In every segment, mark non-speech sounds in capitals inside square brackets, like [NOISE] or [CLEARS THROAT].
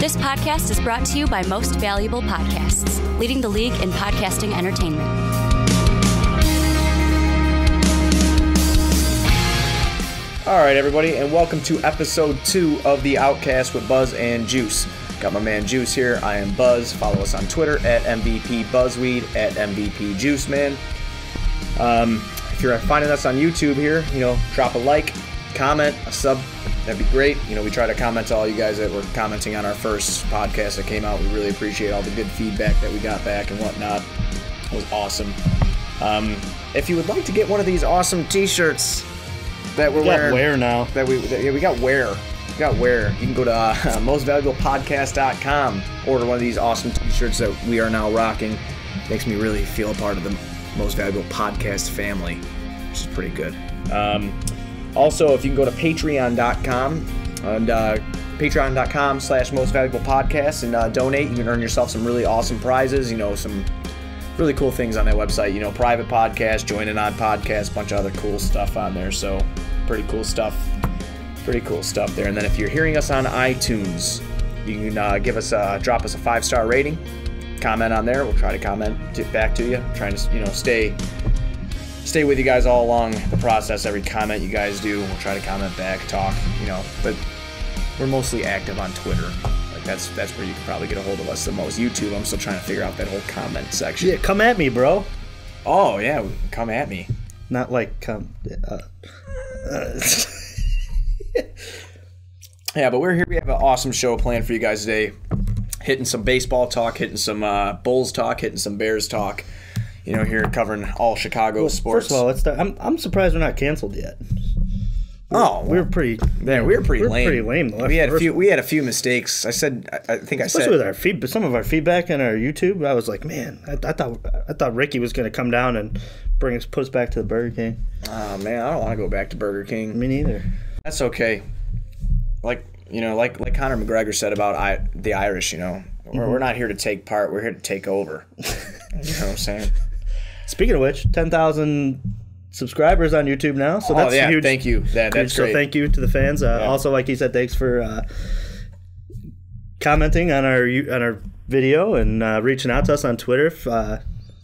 This podcast is brought to you by Most Valuable Podcasts, leading the league in podcasting entertainment. All right, everybody, and welcome to episode two of the Outcast with Buzz and Juice. Got my man Juice here. I am Buzz. Follow us on Twitter at MVP Buzzweed at MVP Juice Man. Um, if you're finding us on YouTube here, you know, drop a like, comment, a sub. That'd be great. You know, we try to comment to all you guys that were commenting on our first podcast that came out. We really appreciate all the good feedback that we got back and whatnot. It was awesome. Um, if you would like to get one of these awesome T-shirts that we're We got wearing, where now? that we that, yeah we got wear, we got where you can go to uh, [LAUGHS] mostvaluablepodcast.com order one of these awesome t-shirts that we are now rocking makes me really feel a part of the most valuable podcast family which is pretty good um, also if you can go to patreon.com and uh, patreon.com slash most valuable podcast and uh, donate you can earn yourself some really awesome prizes you know some really cool things on that website. You know, private podcast, join an odd podcast, bunch of other cool stuff on there. So, pretty cool stuff. Pretty cool stuff there. And then if you're hearing us on iTunes, you can uh, give us a drop us a five star rating, comment on there. We'll try to comment back to you. Trying to you know stay stay with you guys all along the process. Every comment you guys do, we'll try to comment back, talk. You know, but we're mostly active on Twitter. Like that's that's where you can probably get a hold of us the most. YouTube, I'm still trying to figure out that whole comment section. Yeah, come at me, bro. Oh yeah, come at me. Not like come. Uh, uh, [LAUGHS] Yeah, but we're here. We have an awesome show planned for you guys today. Hitting some baseball talk, hitting some uh, Bulls talk, hitting some Bears talk. You know, here covering all Chicago sports. first of all, let's start. I'm, I'm surprised we're not canceled yet. oh, We were pretty. man, we were pretty we were lame. pretty lame. We had a few. We had a few mistakes. I said. I, I think I Especially said. with our feed, some of our feedback on our YouTube, I was like, man, I, I thought I thought Ricky was going to come down and bring us put us back to the Burger King. Oh man, I don't want to go back to Burger King. Me neither. That's okay. Like you know, like like Conor McGregor said about I, the Irish. You know, we're, Mm-hmm. we're not here to take part. We're here to take over. [LAUGHS] you know what I'm saying? Speaking of which, ten thousand subscribers on YouTube now, so that's oh yeah, huge. thank you. That that's so great. thank you to the fans. Uh, Yeah. Also, like he said, thanks for uh, commenting on our on our video and uh, reaching out to us on Twitter. If, uh,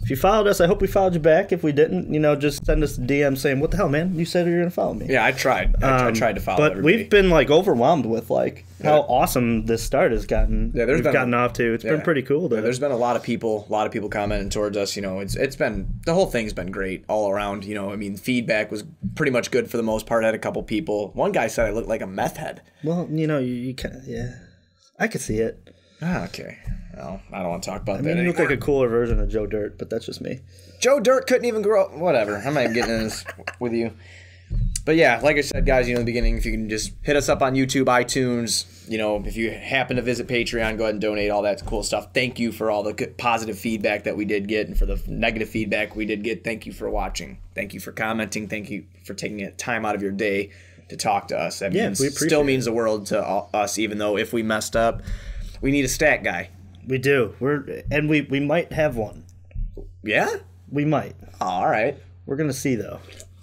if you followed us, I hope we followed you back. If we didn't, you know, just send us a DM saying, "What the hell, man? You said you were gonna follow me." Yeah, I tried. I, I Um, tried to follow but everybody. we've been like overwhelmed with like how Yeah. awesome this start has gotten. Yeah, there's we've been gotten a- off to. It's Yeah. been pretty cool. Yeah, there's been a lot of people, a lot of people commenting towards us. You know, it's it's been the whole thing's been great all around. You know, I mean, feedback was pretty much good for the most part. I had a couple people. One guy said I looked like a meth head. well, you know, you, you can yeah, I could see it. Ah, okay. Well, I don't want to talk about I that mean, you look anymore. like a cooler version of Joe Dirt, but that's just me. Joe Dirt couldn't even grow. Whatever. I'm not even getting in this with you. But yeah, like I said, guys, you know, in the beginning, if you can just hit us up on YouTube, iTunes, you know, if you happen to visit Patreon, go ahead and donate all that cool stuff. Thank you for all the good, positive feedback that we did get and for the negative feedback we did get. Thank you for watching. Thank you for commenting. Thank you for taking a time out of your day to talk to us. That Yeah, means, still means the world to all- us, even though if we messed up, we need a stat guy. We do. We're and we we might have one. Yeah? We might. Oh, all right. We're gonna see though.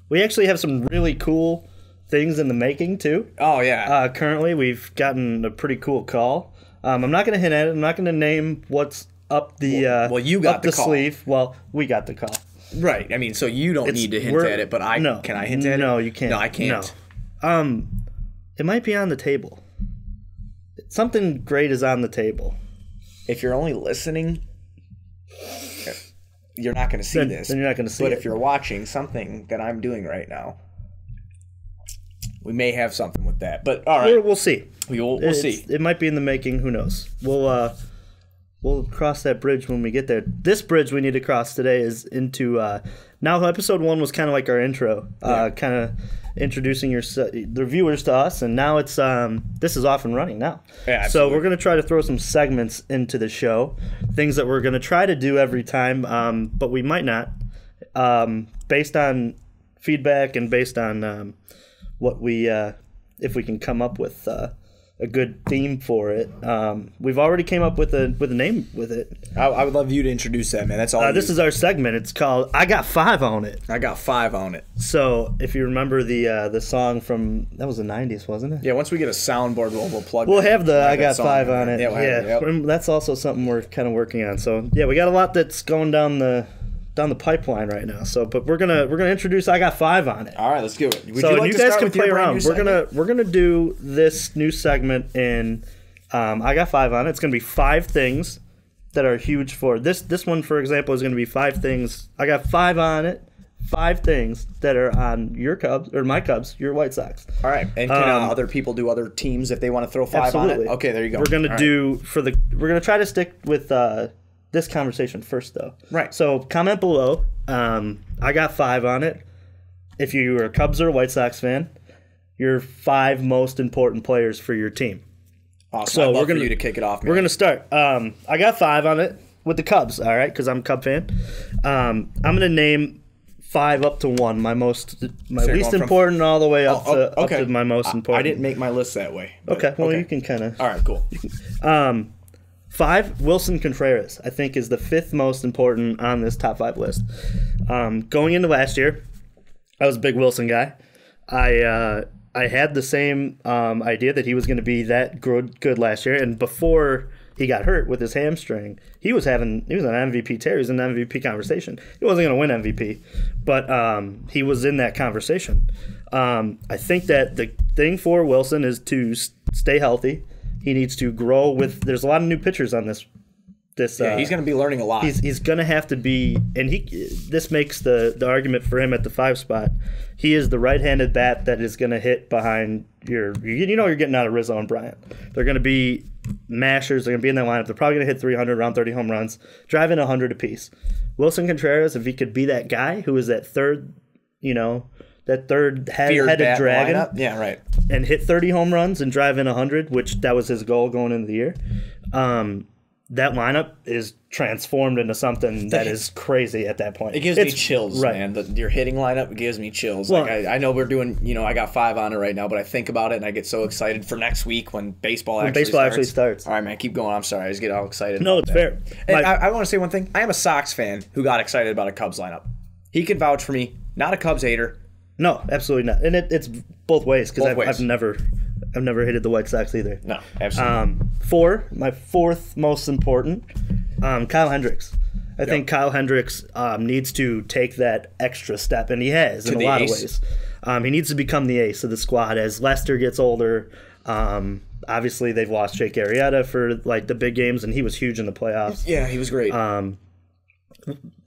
We actually have some really cool things in the making too. Oh, yeah. Uh, currently, we've gotten a pretty cool call. Um, I'm not gonna hint at it. I'm not gonna name what's up the uh, well, you got up the the, sleeve. Well, we got the call. right. I mean, so you don't need to hint at it, but I no. can I hint at it? No, you can't. No, I can't. No. Um, it might be on the table. Something great is on the table. If you're only listening, you're not going to see Then- this. then you're not gonna see But it. if you're watching something that I'm doing right now, we may have something with that. But all right, We'll, we'll see. we will, we'll It's- see. It might be in the making. Who knows? We'll uh, we'll cross that bridge when we get there. This bridge we need to cross today is into uh, now. Episode one was kind of like our intro, uh, kind of introducing your the viewers to us, and now it's um, this is off and running now. Yeah, so we're gonna try to throw some segments into the show, things that we're gonna try to do every time, um, but we might not, um, based on feedback and based on um, what we uh, if we can come up with uh, a good theme for it. Um, we've already came up with a with a name with it. I, I would love you to introduce that, man. That's all. Uh, this is our segment. It's called "I Got Five on It." I got five on it. So if you remember the uh, the song from that was the '90s, wasn't it? Yeah, once we get a soundboard, we'll, we'll plug. We'll have the I got five on it. Yeah, Yeah, we'll have it, yep. That's also something we're kind of working on. So yeah, we got a lot that's going down the down the pipeline right now. So, but we're gonna we're gonna introduce I got five on it. All right, let's do it. Would so you like you guys can play around. We're gonna we're gonna do this new segment in um, I got five on it. It's gonna be five things that are huge for this. This one, for example, is gonna be five things. I got five on it. Five things that are on your Cubs or my Cubs, your White Sox. All right, and can Um, uh, other people do other teams if they want to throw five Absolutely. on it? Okay, there you go. We're gonna All right. do for the. We're gonna try to stick with uh, this conversation first, though. Right. So comment below. Um, I got five on it. If you are a Cubs or a White Sox fan, your five most important players for your team. Awesome. so I'd love we're gonna- you to kick it off. Man. We're gonna start. Um, I got five on it with the Cubs. All right, because I'm a Cub fan. Um, I'm gonna name five up to one. My most, my you're least going from- important, all the way up Oh, to okay. up to my most important. I didn't make my list that way. but- Okay, well you can kind of. All right, cool. Um, five, Willson Contreras, I think, is the fifth most important on this top five list. Um, going into last year, I was a big Willson guy. I uh, I had the same um, idea that he was going to be that good, good last year, and before he got hurt with his hamstring, he was having he was an MVP tear. He was in an MVP conversation. He wasn't going to win MVP, but um, he was in that conversation. Um, I think that the thing for Willson is to stay healthy. He needs to grow with. There's a lot of new pitchers on this. This Yeah, uh, he's going to be learning a lot. he's he's gonna have to be, and he this makes the the argument for him at the five spot. He is the right-handed bat that is gonna hit behind your. You, know you're getting out of Rizzo and Bryant. They're gonna be mashers. They're gonna be in that lineup. They're probably gonna hit 300, around 30 home runs, driving 100 apiece. Willson Contreras, if he could be that guy who is that third, you know, that third head, Feared headed dragon lineup. Yeah, right. And hit 30 home runs and drive in 100, which that was his goal going into the year. Um, that lineup is transformed into something that is crazy at that point. It gives me chills, right. man. The, your hitting lineup gives me chills. Well- like I, I know we're doing, you know, I got five on it right now, but I think about it and I get so excited for next week when baseball actually baseball starts. actually starts. All right, man, keep going. I'm sorry, I just get all excited. No, it's that. fair. And My- I, I want to say one thing. I am a Sox fan who got excited about a Cubs lineup. He can vouch for me. Not a Cubs hater. No, absolutely not. And it, it's both ways because I've, ways. I've never, I've never hated the White Sox either. No, absolutely. Um, four, my fourth most important, um, Kyle Hendricks. I think Kyle Hendricks um, needs to take that extra step, and he has in a lot ace. of ways. Um, he needs to become the ace of the squad as Lester gets older. Um, obviously, they've lost Jake Arrieta for like the big games, and he was huge in the playoffs. yeah, he was great. Um,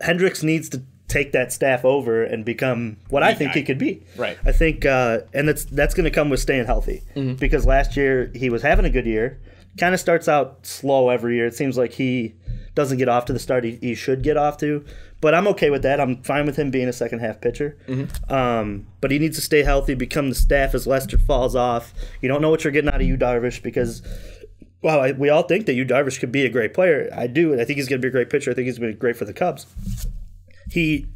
Hendricks needs to take that staff over and become what I think he could be. Right. I think, uh, and that's that's going to come with staying healthy because last year he was having a good year. Kind of starts out slow every year. It seems like he doesn't get off to the start he, he should get off to. But I'm okay with that. I'm fine with him being a second half pitcher. Um, but he needs to stay healthy, become the staff as Lester falls off. You don't know what you're getting out of Yu, Darvish, because well, I, we all think that Yu Darvish could be a great player. I do, and I think he's going to be a great pitcher. I think he's going to be great for the Cubs. He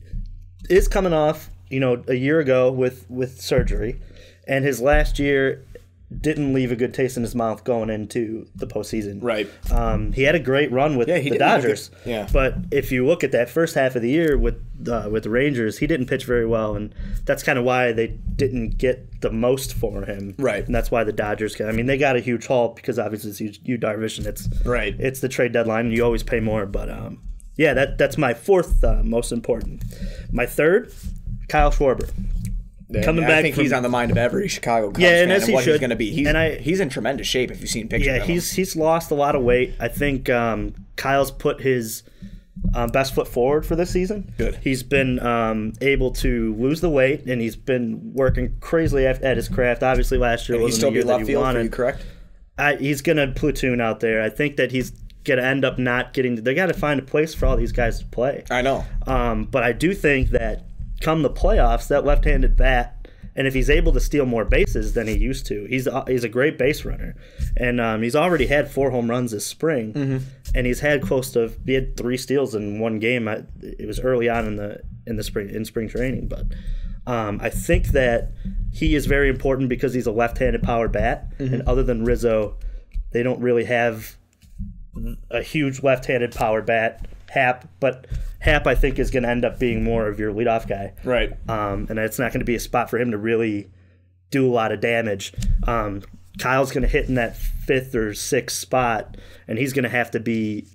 is coming off, you know, a year ago with with surgery, and his last year didn't leave a good taste in his mouth going into the postseason. Right. Um, he had a great run with Yeah, he the a good- Dodgers. yeah. But if you look at that first half of the year with uh, with the Rangers, he didn't pitch very well, and that's kind of why they didn't get the most for him. Right. And that's why the Dodgers got. I mean, they got a huge haul because obviously it's you, Yu Darvish, and it's Right. It's the trade deadline, and you always pay more. But um, yeah, that that's my fourth uh, most important. My third, Kyle Schwarber. And coming I back think from- he's on the mind of every Chicago Cubs Yeah, and as and he what he's should. going to be. He's, And I- he's in tremendous shape if you've seen pictures Yeah, of him. he's he's lost a lot of weight. I think um, Kyle's put his um, best foot forward for this season. Good. He's been um, able to lose the weight, and he's been working crazily at, at his craft. Obviously, last year He'd wasn't still the be year that left he field for you, correct? I, he's gonna platoon out there. I think that he's gonna end up not getting. They got to find a place for all these guys to play. I know. Um, but I do think that come the playoffs, that left-handed bat, and if he's able to steal more bases than he used to, he's uh, he's a great base runner, and um, he's already had four home runs this spring, Mm-hmm. and he's had close to he had three steals in one game. I, it was early on in the in the spring in spring training, but Um, I think that he is very important because he's a left-handed power bat, and other than Rizzo, they don't really have a huge left-handed power bat. Happ, but Happ I think is going to end up being more of your leadoff guy Right. um, and it's not going to be a spot for him to really do a lot of damage. Um, Kyle's going to hit in that fifth or sixth spot, and he's going to have to be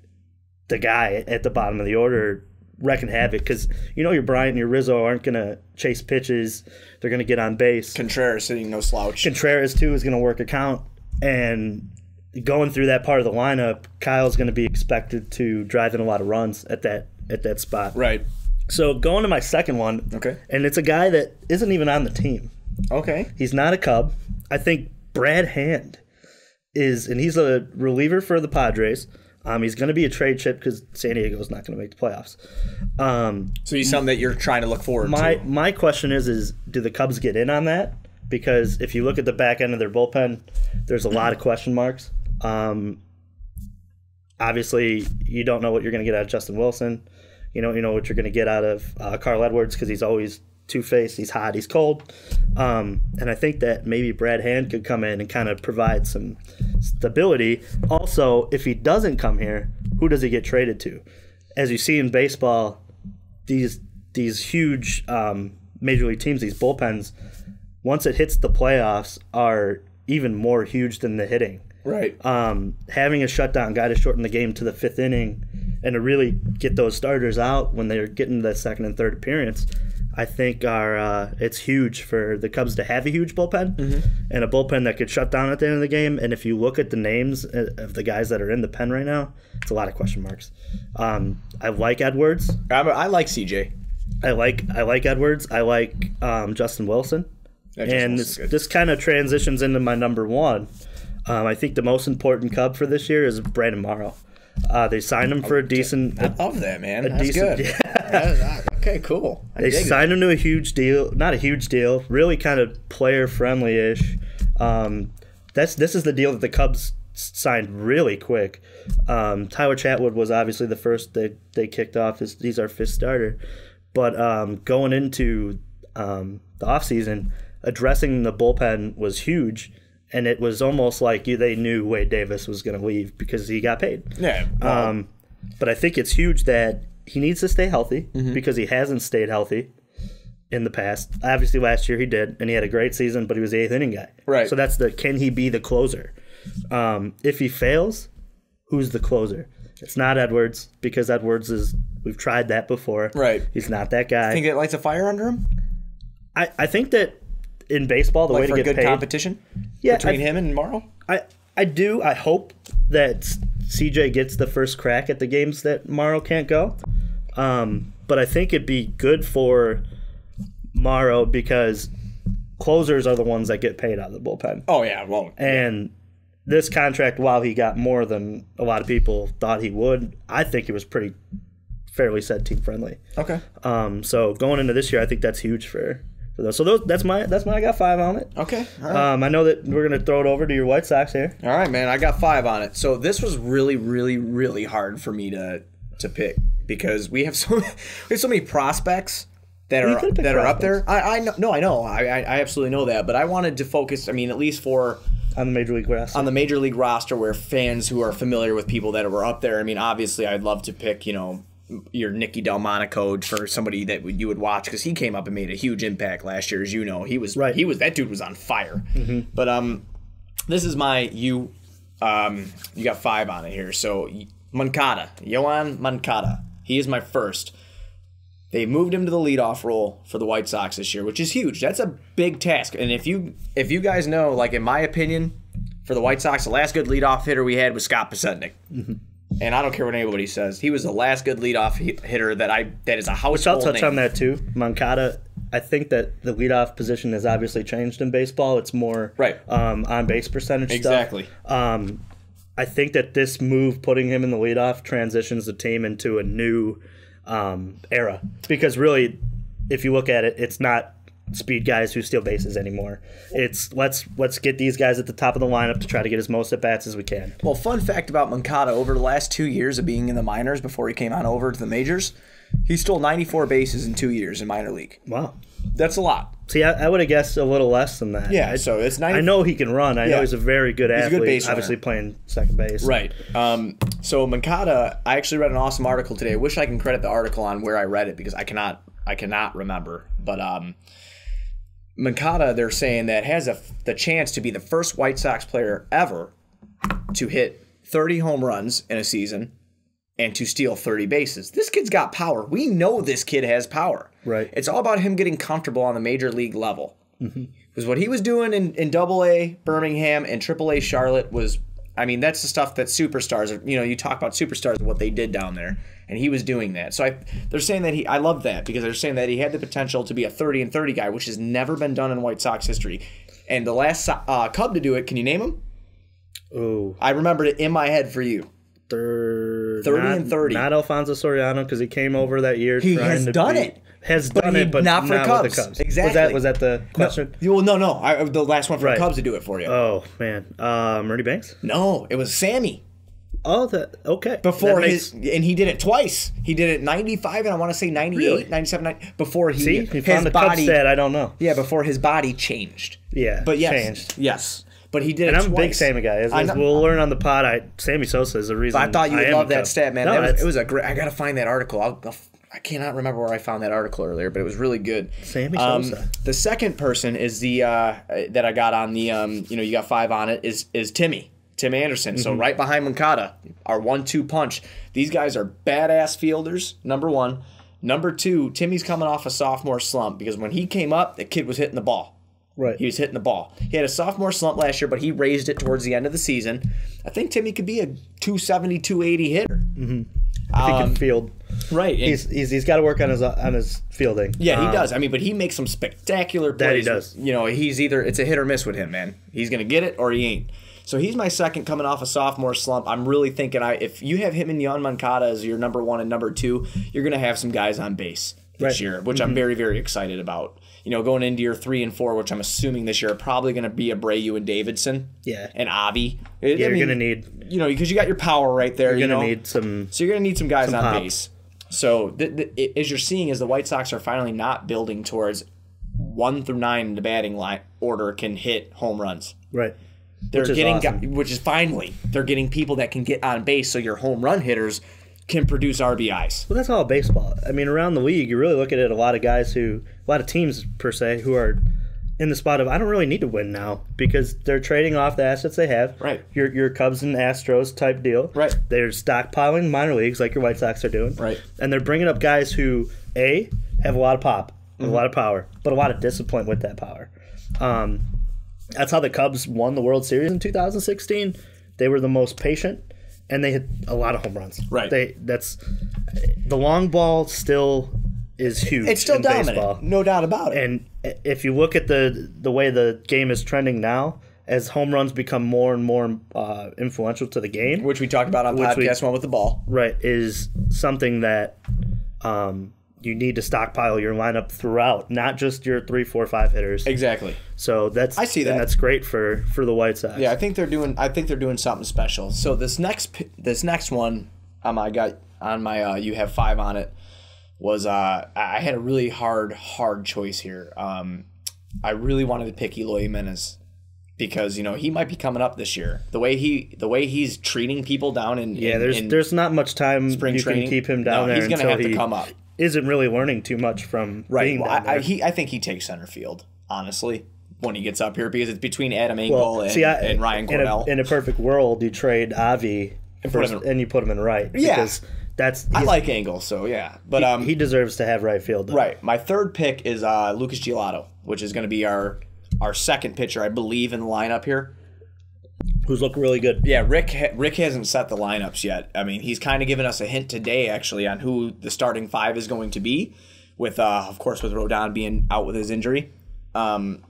the guy at the bottom of the order wrecking havoc because you know your Bryant and your Rizzo aren't going to chase pitches; they're going to get on base. Contreras sitting no slouch. Contreras too is going to work a count, and going through that part of the lineup, Kyle's going to be expected to drive in a lot of runs at that at that spot. Right. So going to my second one, Okay. and it's a guy that isn't even on the team. Okay. He's not a Cub. I think Brad Hand is, and he's a reliever for the Padres. Um, he's going to be a trade chip because San Diego's not going to make the playoffs. Um, So he's something that you're trying to look forward my to. my question is, is do the Cubs get in on that? Because if you look at the back end of their bullpen, there's a lot of question marks. Um, obviously, you don't know what you're going to get out of Justin Wilson. You know, you know what you're going to get out of uh, Carl Edwards because he's always two faced. He's hot. He's cold. Um, and I think that maybe Brad Hand could come in and kind of provide some stability. Also, if he doesn't come here, who does he get traded to? As you see in baseball, these these huge um, major league teams, these bullpens, once it hits the playoffs, are even more huge than the hitting. Right. Um, having a shutdown guy to shorten the game to the fifth inning and to really get those starters out when they're getting the second and third appearance, I think are uh, it's huge for the Cubs to have a huge bullpen and a bullpen that could shut down at the end of the game. And if you look at the names uh, of the guys that are in the pen right now, it's a lot of question marks. Um, I like Edwards. I, I like CJ. I like I like Edwards. I like um, Justin Wilson, Yeah, Justin and this this kind of transitions into my number one. Um, I think the most important Cub for this year is Brandon Morrow. Uh, they signed him for a decent. I love that, man. That's decent- good. [LAUGHS] Yeah, okay, cool. I They signed him to a huge deal, not a huge deal, really kind of player friendly ish. Um, that's this is the deal that the Cubs signed really quick. Um, Tyler Chatwood was obviously the first they they kicked off. His, he's our fifth starter, but um, going into um, the offseason, addressing the bullpen was huge. And it was almost like you, they knew Wade Davis was going to leave because he got paid. Yeah. well, Um, but I think it's huge that he needs to stay healthy Mm-hmm. because he hasn't stayed healthy in the past. Obviously, last year he did, and he had a great season, but he was the eighth inning guy. Right. So that's the can he be the closer? Um, if he fails, who's the closer? It's not Edwards because Edwards is. We've tried that before. Right. He's not that guy. think it lights a fire under him? I, I think that in baseball, the Like way for to get good paid. competition yeah, between I, him and Morrow? I I do. I hope that CJ gets the first crack at the games that Morrow can't go. Um, but I think it'd be good for Morrow because closers are the ones that get paid out of the bullpen. Oh yeah, well, And this contract, while he got more than a lot of people thought he would, I think it was pretty fairly said team friendly. okay, Um, so going into this year, I think that's huge for for those. So those that's my that's my I got five on it. okay, right. Um, I know that we're gonna throw it over to your White Sox here. All right, man. I got five on it. So this was really, really, really hard for me to to pick because we have so [LAUGHS] we have so many prospects that are that are up there. I, I know, no, I know, I, I I absolutely know that. But I wanted to focus. I mean, at least for on the major league grass. on the major league roster, where fans who are familiar with people that were up there. I mean, obviously, I'd love to pick. You know. Your Nicky Delmonico for somebody that you would watch because he came up and made a huge impact last year, as you know. He was Right. Mm-hmm. He was that dude was on fire. But um, this is my you um you got five on it here so Moncada Yoán Moncada he is my first they moved him to the leadoff role for the White Sox this year which is huge that's a big task and if you if you guys know like in my opinion for the White Sox the last good leadoff hitter we had was Scott Podsednik and I don't care what anybody says he was the last good leadoff hi- hitter that I that is a household. Which I'll touch name. on that too. Moncada, I think that the leadoff position has obviously changed in baseball. It's more Right. um, on base percentage stuff. exactly Um, I think that this move, putting him in the leadoff, transitions the team into a new um, era. Because really, if you look at it, it's not speed guys who steal bases anymore. It's let's let's get these guys at the top of the lineup to try to get as most at bats as we can. Well, fun fact about Moncada over the last two years of being in the minors before he came on over to the majors, he stole 94 bases in two years in minor league. Wow. That's a lot. See, I, I would have guessed a little less than that. Yeah, I, so it's 90 I know he can run. I Yeah. know he's a very good athlete. a good base runner. obviously playing second base. Right. Um, so Moncada, I actually read an awesome article today. I wish I can credit the article on where I read it because I cannot I cannot remember. But um, Moncada, they're saying that has a, the chance to be the first White Sox player ever to hit 30 home runs in a season and to steal 30 bases. This kid's got power. We know this kid has power. Right. It's all about him getting comfortable on the major league level. Mm-hmm. Because what he was doing in, in Double A Birmingham and Triple A Charlotte was, I mean, that's the stuff that superstars are. You know, you talk about superstars and what they did down there, and he was doing that. So I, they're saying that he. I love that because they're saying that he had the potential to be a 30 and 30 guy, which has never been done in White Sox history. And the last uh, Cub to do it, can you name him? Oh, I remembered it in my head for you. thir- 30 not, and 30. Not Alfonso Soriano because he came over that year. He has done be- it. Has But done it, but not for with the Cubs. Cubs. Was Exactly. that was that the question? Well, no, no. I, the last one for Right. the Cubs to do it for you. Oh man, uh, Banks. no, it was Sammy. Oh, that okay. before That his makes- and he did it twice. He did it 95 and I want to say 98, Really? 97 90, before he see, he his found the body. I don't know. Yeah, before his body changed. Yeah, But yes. changed. Yes. But he did And I'm a big. Sammy guy. As, as we'll learn on the pod, I Sammy Sosa is the reason. I thought you would love that stat, man. No, that was, it was a great. I gotta find that article. I'll, I'll, I cannot remember where I found that article earlier, but it was really good. Sammy Um, Sosa. The second person is the uh, that I got on the um, you know you got five on it is is Timmy Tim Anderson. Mm-hmm. So right behind Moncada, our one-two punch. These guys are badass fielders. Number one. Number two, Timmy's coming off a sophomore slump because when he came up, the kid was hitting the ball. right. He was hitting the ball. He had a sophomore slump last year, but he raised it towards the end of the season. I think Timmy could be a 270, 280 hitter. Mm hmm. I think He can field. Right. He's he's, he's got to work on his on his fielding. yeah, he Um, does. I mean, but he makes some spectacular plays. That he does. You know, he's either it's a hit or miss with him, man. He's gonna get it or he ain't. So he's my second coming off a sophomore slump. I'm really thinking I if you have him and Yoán Moncada as your number one and number two, you're gonna have some guys on base this Right. Mm-hmm. year, which I'm very very excited about. You know, going into your three and four, which I'm assuming this year are probably gonna be Abreu and Davidson. Yeah. And Avi. I Yeah, you're mean, gonna need you know because you got your power right there. you're gonna know? need some. So you're going to need some guys on pop. base. So th- th- as you're seeing, is the White Sox are finally not building towards one through nine in the batting line order can hit home runs. Right. They're Which is getting, awesome. gu- which is finally they're getting people that can get on base, so your home run hitters can produce RBIs. Well, that's all baseball. I mean, around the league, you really look at it. A lot of guys who, a lot of teams per se, who are in the spot of I don't really need to win now because they're trading off the assets they have. Right. Your your Cubs and Astros type deal. Right. They're stockpiling minor leagues like your White Sox are doing. Right. And they're bringing up guys who a have a lot of pop, Mm-hmm. a lot of power, but a lot of discipline with that power. Um, that's how the Cubs won the World Series in 2016. They were the most patient, and they hit a lot of home runs. Right. They that's the long ball still is huge. It's still in dominant, baseball. no doubt about it. And if you look at the the way the game is trending now, as home runs become more and more uh, influential to the game, which we talked about on Which we- podcast one with the ball. right, is something that um, you need to stockpile your lineup throughout, not just your three, four, five hitters. Exactly. So that's I see and that. that's great for for the White Sox. Yeah, I think they're doing. I think they're doing something special. So this next, this next one, um, I got on my. Uh, you have five on it. Was uh, I had a really hard, hard choice here. Um, I really wanted to pick Eloy Jimenez because you know he might be coming up this year. The way he, the way he's treating people down in Yeah, in- there's in there's not much time spring you training. can keep him No, down there he's gonna have to come up. Isn't really learning too much from right. being Well, I, I, he, I think he takes center field. Honestly, when he gets up here, because it's between Adam Engel well, and, see, I, and Ryan in a, in a perfect world, you trade Avi put first, him and you put him in right. Yeah. because that's I like Engel, so yeah. But um, he deserves to have right field. Though. Right. My third pick is uh, Lucas Giolito, which is going to be our our second pitcher, I believe, in the lineup here. Who's looked really good. Yeah, Rick. Rick hasn't set the lineups yet. I mean, he's kind of given us a hint today, actually, on who the starting five is going to be. With, uh, of course, with Rodon being out with his injury. Um,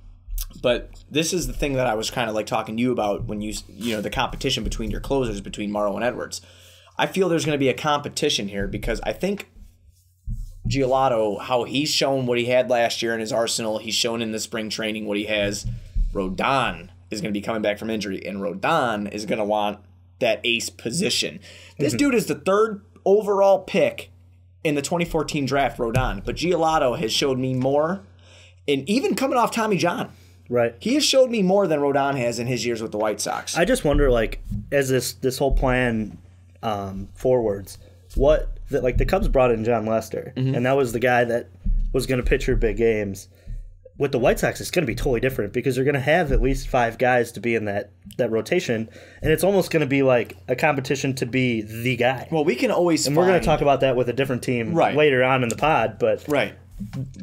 but this is the thing that I was kind of like talking to you about when you you know the competition between your closers between Morrow and Edwards. I feel there's going to be a competition here because I think Giolito, how he's shown what he had last year in his arsenal, he's shown in the spring training what he has. Rodon is going to be coming back from injury, and Rodon is going to want that ace position. This dude is the third overall pick in the 2014 draft, Rodon, but Giolito has showed me more. and even coming off Tommy John, Right. he has showed me more than Rodon has in his years with the White Sox. I just wonder, like, as this this whole plan um, forwards, what that like the Cubs brought in Jon Lester, Mm-hmm. and that was the guy that was going to pitch your big games. With the White Sox, it's going to be totally different because they're going to have at least five guys to be in that that rotation, and it's almost going to be like a competition to be the guy. well, we can always. and we're going to talk about that with a different team Right. later on in the pod, but right.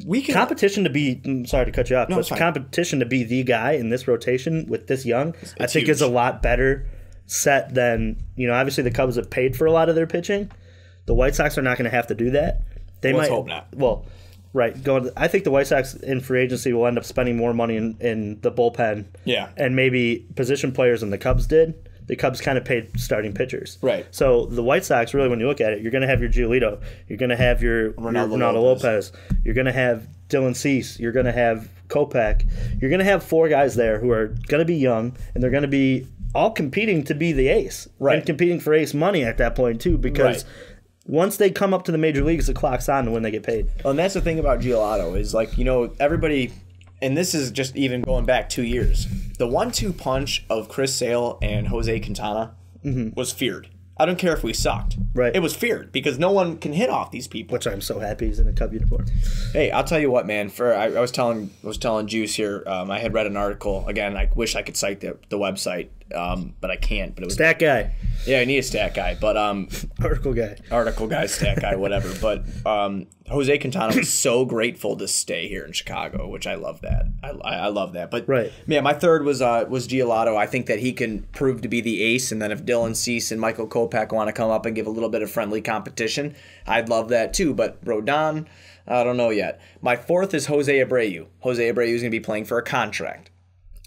We can competition to be mm, sorry to cut you off, it's but competition to be the guy in this rotation with this young, I it's think is a lot better set than you know. Obviously, the Cubs have paid for a lot of their pitching. The White Sox are not going to have to do that. They Let's might hope not. Well, right. Going. I think the White Sox in free agency will end up spending more money in, in the bullpen. Yeah. and maybe position players than the Cubs did. The Cubs kind of paid starting pitchers. Right. So the White Sox, really, when you look at it, you're going to have your Giolito, you're going to have your Ronaldo your Ronaldo Lopez. Lopez. You're going to have Dylan Cease. You're going to have Kopech. You're going to have four guys there who are going to be young, and they're going to be all competing to be the ace. Right. And competing for ace money at that point, too, because Right. Once they come up to the major leagues, the clock's on to when they get paid. Well, and that's the thing about Giolito is like you know everybody, and this is just even going back two years. The one-two punch of Chris Sale and Jose Quintana was feared. I don't care if we sucked. Right. It was feared because no one can hit off these people. Which I'm so happy he's in a Cub uniform. Hey, I'll tell you what, man. For I, I was telling I was telling Juice here. Um, I had read an article again. I wish I could cite the, the website, um, but I can't. But it was stat guy, yeah, I need a stat guy, but um, [LAUGHS] article guy. article guy, stat guy, whatever. [LAUGHS] But um, Jose Quintana was so grateful to stay here in Chicago, which I love that. I, I, love that. But Right. man, my third was uh, was Giolito. I think that he can prove to be the ace, and then if Dylan Cease and Michael Kopech want to come up and give a little bit of friendly competition, I'd love that too. But Rodon, I don't know yet. My fourth is Jose Abreu. Jose Abreu is going to be playing for a contract.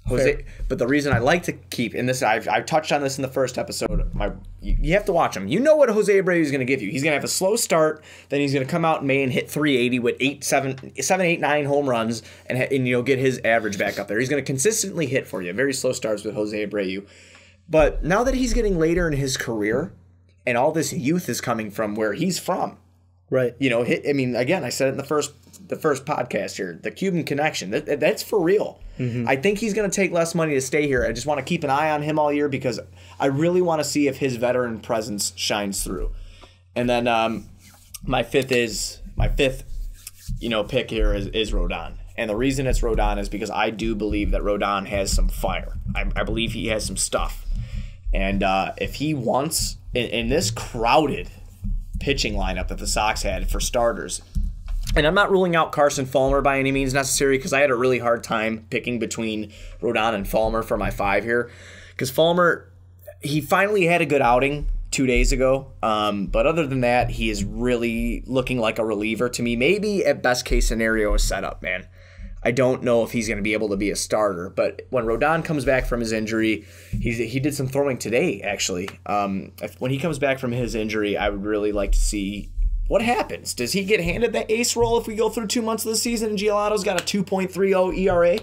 Jose, but the reason I like to keep in this, I've, I've touched on this in the first episode. My, you, you have to watch him. You know what Jose Abreu is going to give you. He's going to have a slow start, then he's going to come out in May and hit 380 with eight, seven, seven, eight, nine home runs, and, and you know get his average back up there. He's going to consistently hit for you. Very slow starts with Jose Abreu, but now that he's getting later in his career, and all this youth is coming from where he's from, Right. you know, hit, I mean, again, I said it in the first the first podcast here, the Cuban connection. That, that- that's for real. I think he's going to take less money to stay here. I just want to keep an eye on him all year because I really want to see if his veteran presence shines through. And then um, my fifth is my fifth, you know, pick here is, is Rodon. And the reason it's Rodon is because I do believe that Rodon has some fire. I, I believe he has some stuff. And uh, if he wants in, in this crowded pitching lineup that the Sox had for starters, and I'm not ruling out Carson Fulmer by any means necessary because I had a really hard time picking between Rodon and Fulmer for my five here. Because Fulmer, he finally had a good outing two days ago. Um, but other than that, he is really looking like a reliever to me. Maybe at best case scenario, a setup, man. I don't know if he's going to be able to be a starter, but when Rodon comes back from his injury, he's, he did some throwing today, actually. Um, when he comes back from his injury, I would really like to see what happens. Does he get handed the ace role if we go through two months of the season and Giolito's got a 2.30 ERA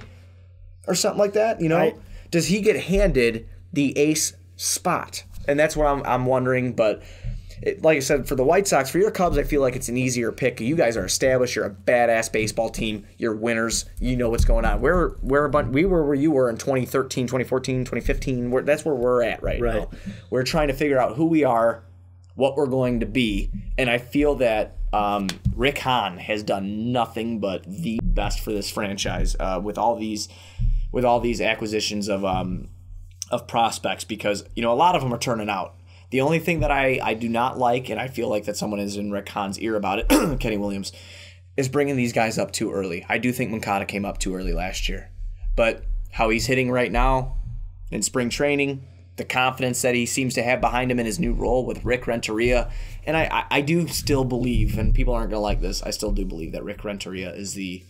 or something like that? You know, Right. does he get handed the ace spot? And that's what I'm, I'm wondering, but it, like I said, for the White Sox, for your Cubs, I feel like it's an easier pick. You guys are established. You're a badass baseball team. You're winners. You know what's going on. Where where a bunch, we were where you were in 2013, 2014, 2015. Where, that's where we're at right, Right. now. We're trying to figure out who we are, what we're going to be, and I feel that um, Rick Hahn has done nothing but the best for this franchise uh, with all these with all these acquisitions of um, of prospects because you know a lot of them are turning out. The only thing that I, I do not like, and I feel like that someone is in Rick Hahn's ear about it, [CLEARS THROAT] Kenny Williams, is bringing these guys up too early. I do think Moncada came up too early last year, but how he's hitting right now in spring training, the confidence that he seems to have behind him in his new role with Rick Renteria, and I, I, I do still believe, and people aren't gonna like this, I still do believe that Rick Renteria is the.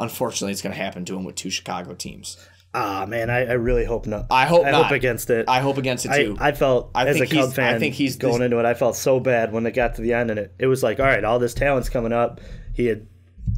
Unfortunately, it's going to happen to him with two Chicago teams. Ah, man, I, I really hope not. I hope I not. hope against it. I hope against it too. I felt I as a Cub fan, I think he's going into it. I felt so bad when it got to the end, and it it was like, all right, all this talent's coming up. He had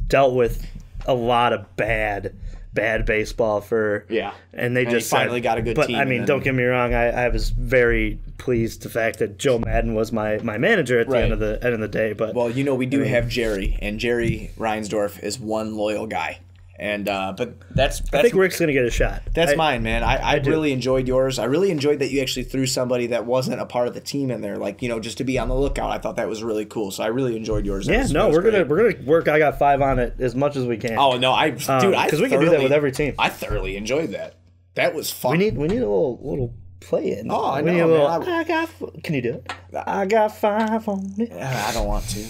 dealt with a lot of bad, bad baseball for Yeah. and they And just said- finally got a good but, team, I mean, then- don't get me wrong. I, I was very pleased the fact that Joe Maddon was my, my manager at the Right. end of the end of the day. But Well, you know, we do have Jerry, and Jerry Reinsdorf is one loyal guy. And uh, but that's that's I think Rick's gonna get a shot. that's I- mine, man. I, I, do. really enjoyed yours. I really enjoyed that you actually threw somebody that wasn't a part of the team in there, like you know, just to be on the lookout. I thought that was really cool. So I really enjoyed yours. Yeah, was- no, we're gonna we're gonna work. I got five on it as much as we can. Oh no, I dude, I 'cause we can do that with every team. I thoroughly enjoyed that. That was fun. we need we need a little little play in. Oh, I we know, a little. I- I, got. Can you do it? I got five on it. Uh, I don't want to.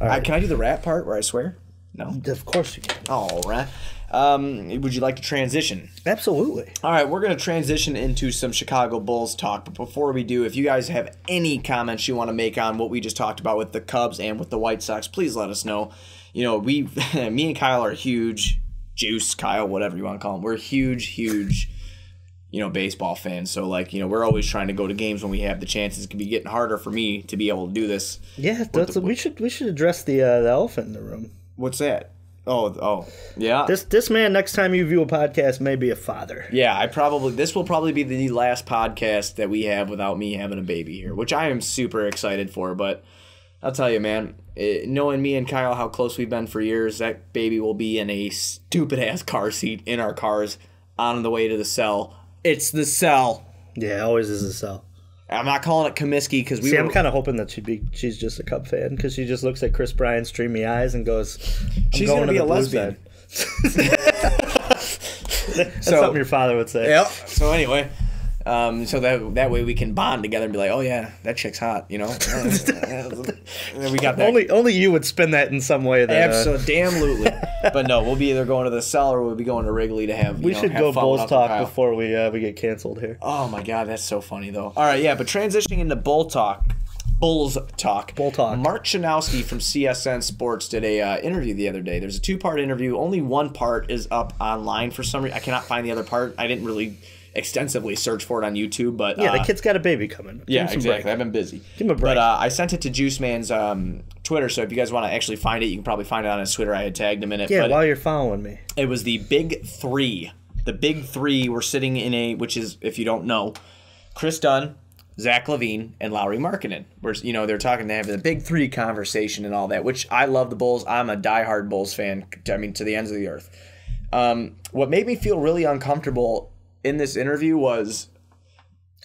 Uh, can I do the rap part where I swear? No. Of course you can. All right. Um, would you like to transition? Absolutely. All right, we're going to transition into some Chicago Bulls talk. But before we do, if you guys have any comments you want to make on what we just talked about with the Cubs and with the White Sox, please let us know. You know, we, [LAUGHS] me and Kyle are huge, Juice, Kyle, whatever you want to call him. We're huge, huge, you know, baseball fans. So, like, you know, we're always trying to go to games when we have the chances. It can be getting harder for me to be able to do this. Yeah, that's, we should we should address the uh, the elephant in the room. What's that? Oh, oh, yeah. This this man next time you view a podcast may be a father. Yeah, I probably this will probably be the last podcast that we have without me having a baby here, which I am super excited for. But I'll tell you, man, eh, knowing me and Kyle how close we've been for years, that baby will be in a stupid ass car seat in our cars on the way to the cell. It's the cell. Yeah, always is the cell. I'm not calling it Comiskey because we See, were. I'm kind of hoping that she'd be she's just a Cub fan because she just looks at Kris Bryant's dreamy eyes and goes, I'm She's going gonna to be a lesbian. [LAUGHS] That's So- something your father would say. Yep. So anyway, um, so that that way we can bond together and be like, oh yeah, that chick's hot, you know. [LAUGHS] we got that. Only only you would spin that in some way. That, uh, Absolutely. [LAUGHS] but no, we'll be either going to the cellar or we'll be going to Wrigley to have. You we know, should have go Bulls talk before we uh, we get canceled here. Oh my god, that's so funny though. All right, yeah, but transitioning into Bull talk. Bulls talk. Bull talk. Mark Schanowski from CSN Sports did a uh, interview the other day. There's a two part interview. Only one part is up online for some reason. I cannot find the other part. I didn't really extensively search for it on YouTube, but Yeah, uh, the kid's got a baby coming. Give Yeah, exactly. break. I've been busy. Give him a break. But uh, I sent it to Juice Man's um, Twitter, so if you guys want to actually find it, you can probably find it on his Twitter. I had tagged him in it. Yeah, while you're following me. it was the big three. The big three were sitting in a, which is, if you don't know, Kris Dunn, Zach LaVine, and Lauri Markkanen. Where you know they're talking, they have the big three conversation and all that. Which I love the Bulls. I'm a diehard Bulls fan. I mean, to the ends of the earth. Um, what made me feel really uncomfortable in this interview was,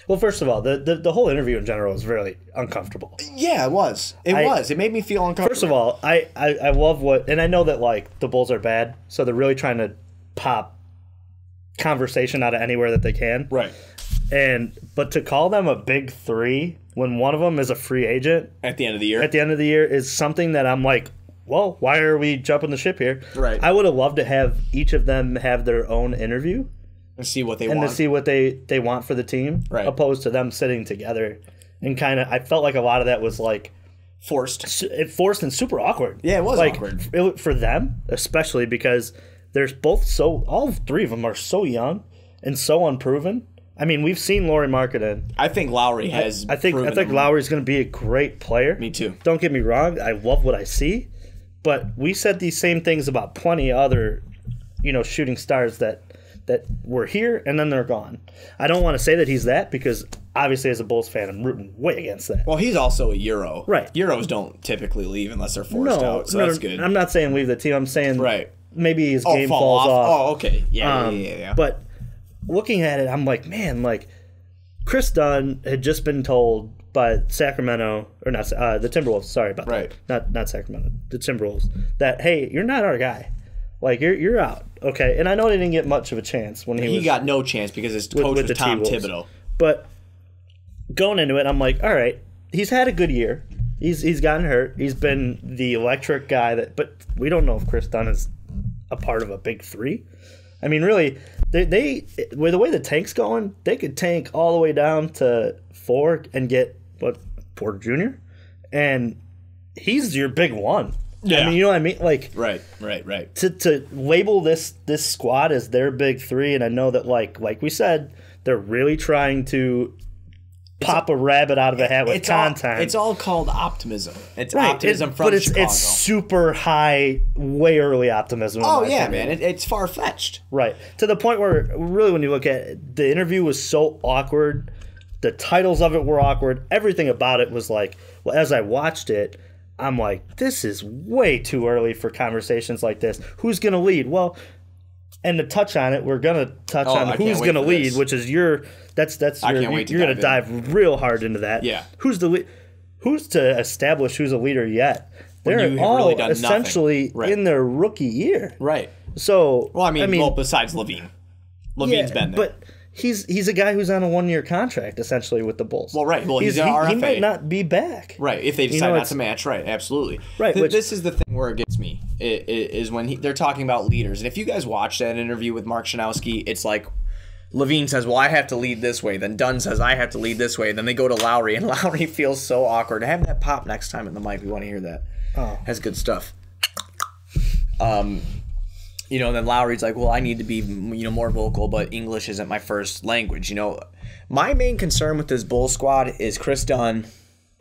Well, first of all, the, the, the whole interview in general was really uncomfortable. yeah, it was. It I- was. It made me feel uncomfortable. First of all, I, I, I love what, and I know that like the Bulls are bad, so they're really trying to pop conversation out of anywhere that they can. right And but to call them a big three when one of them is a free agent at the end of the year. at the end of the year is something that I'm like, well, why are we jumping the ship here? Right. I would have loved to have each of them have their own interview and see what they want. and want. to see what they they want for the team, Right. opposed to them sitting together. And kind of, I felt like a lot of that was like Forced. it forced and super awkward. Yeah, it was like, awkward. it- for them, especially because there's both so all three of them are so young and so unproven. I mean, we've seen Lauri Markkanen. I think Lauri has. I think I think Lauri's going to be a great player. Me too. Don't get me wrong. I love what I see, but we said these same things about plenty of other, you know, shooting stars that that were here and then they're gone. I don't want to say that he's that because obviously, as a Bulls fan, I'm rooting way against that. Well, he's also a Euro. Right. Euros don't typically leave unless they're forced no, out, so no, that's good. I'm not saying leave the team. I'm saying Right. maybe his oh, game fall falls off. off. Oh, okay. Yeah, Um, yeah, yeah, yeah. But looking at it, I'm like, man, like Kris Dunn had just been told by Sacramento or not uh, the Timberwolves. Sorry about Right. that. Not not Sacramento. The Timberwolves. That hey, you're not our guy. Like you're you're out. Okay, and I know they didn't get much of a chance when he, he was got no chance because his coach with was the Tom T-Wolves. Thibodeau. But going into it, I'm like, all right, he's had a good year. He's he's gotten hurt. He's been the electric guy that, but we don't know if Kris Dunn is a part of a big three. I mean, really, they they with the way the tank's going, they could tank all the way down to four and get what Porter Jr. and he's your big one. Yeah. I mean, you know what I mean? Like Right, right, right. to, to label this this squad as their big three, and I know that like like we said, they're really trying to pop a rabbit out of a hat with It's all, content. it's all called optimism. It's Right, optimism it- from but it's Chicago. it's super high, way early optimism. oh yeah, opinion. man. It, it's far fetched. Right. To the point where really when you look at it, the interview was so awkward. The titles of it were awkward. Everything about it was like, well, as I watched it, I'm like, this is way too early for conversations like this. Who's going to lead? Well, and to touch on it, we're going to touch Oh, on I who's going to lead, this. which is your that's that's I your, wait you're going to dive real hard into that. Yeah. Who's the lead? Who's to establish who's a leader yet? They're all really essentially Right. in their rookie year. Right. So Well, I mean, well, besides LaVine, LaVine's been there. But he's he's a guy who's on a one year contract essentially with the Bulls. Well, right. Well, he's an he, he might not be back. Right, if they You decide know, not to match, right, absolutely. Right, Th- which- this is the thing where it gets me is when he, they're talking about leaders, and if you guys watch that interview with Mark Schanowski, it's like LaVine says, "Well, I have to lead this way," then Dunn says, "I have to lead this way," then they go to Lauri, and [LAUGHS] Lauri feels so awkward. Have that pop next time in the mic. We want to hear that. Oh. That's good stuff. Um, you know, and then Lauri's like, well, I need to be, you know, more vocal, but English isn't my first language. You know, my main concern with this Bull squad is Kris Dunn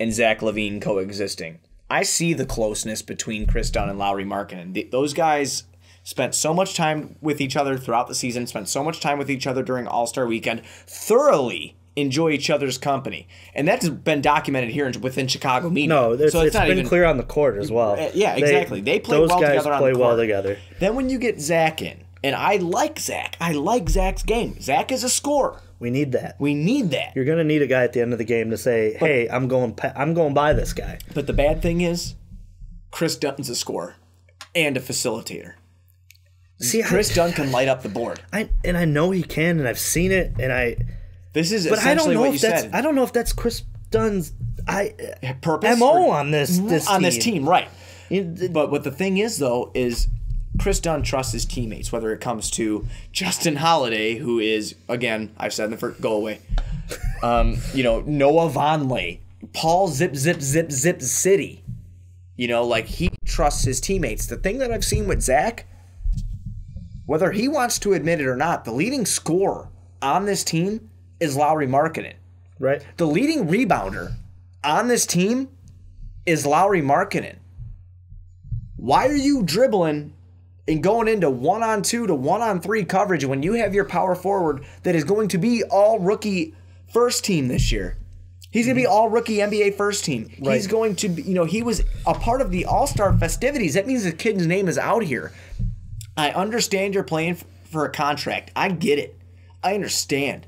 and Zach LaVine coexisting. I see the closeness between Kris Dunn and Lauri Markkanen. Th- Those guys spent so much time with each other throughout the season, spent so much time with each other during All Star weekend, thoroughly enjoy each other's company. And that's been documented here in- within Chicago media. No, it's, So it's not been even- clear on the court as well. Yeah, exactly. They play those well together on play the well together. Then when you get Zach in, and I like Zach, I like Zach's game. Zach is a scorer. We need that. We need that. You're gonna need a guy at the end of the game to say, "Hey, I'm going. Pa- I'm going by this guy." But the bad thing is, Kris Dunn's a scorer and a facilitator. See, Kris I, Dunn can light up the board. I and I know he can, and I've seen it, and I. This is But I don't know what you if that's. said. I don't know if that's Kris Dunn's. I Purpose mo on this this on this team, right? But what the thing is, though, is Kris Dunn trusts his teammates, whether it comes to Justin Holiday, who is, again, I've said in the first, go away. Um, you know, Noah Vonleh, Paul Zip Zip Zip Zip City. You know, like he trusts his teammates. The thing that I've seen with Zach, whether he wants to admit it or not, the leading scorer on this team is Lauri Markkanen. right. The leading rebounder on this team is Lauri Markkanen. Why are you dribbling and going into one on two to one on three coverage when you have your power forward that is going to be all rookie first team this year? He's going to be mhm. all rookie NBA first team. He's going to be, you know, he was a part of the All Star festivities. That means the kid's name is out here. I understand you're playing for a contract. I get it. I understand.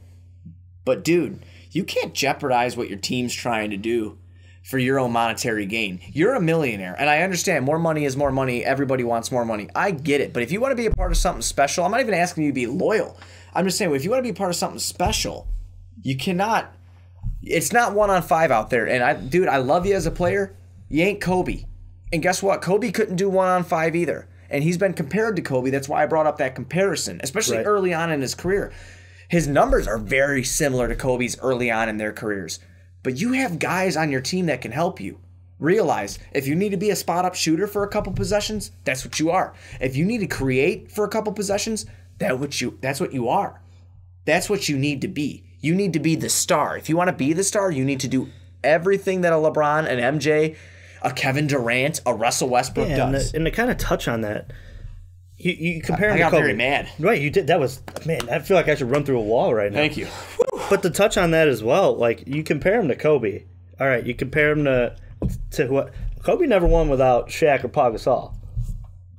But dude, you can't jeopardize what your team's trying to do for your own monetary gain. You're a millionaire, and I understand more money is more money. Everybody wants more money. I get it. But if you want to be a part of something special, I'm not even asking you to be loyal. I'm just saying, if you want to be a part of something special, you cannot. It's not one on five out there. And I, dude, I love you as a player. You ain't Kobe. And guess what? Kobe couldn't do one on five either. And he's been compared to Kobe. That's why I brought up that comparison, especially Right. early on in his career. His numbers are very similar to Kobe's early on in their careers. But you have guys on your team that can help you. Realize if you need to be a spot up shooter for a couple possessions, that's what you are. If you need to create for a couple possessions, that what you that's what you are. That's what you need to be. You need to be the star. If you want to be the star, you need to do everything that a LeBron, an MJ, a Kevin Durant, a Russell Westbrook and, does. to, and to kind of touch on that, you, you compare him I to got Kobe. very mad. Right, you did. That was man. I feel like I should run through a wall right now. Thank you. But to touch on that as well, like you compare him to Kobe. All right, you compare him to to what Kobe never won without Shaq or Paul Gasol.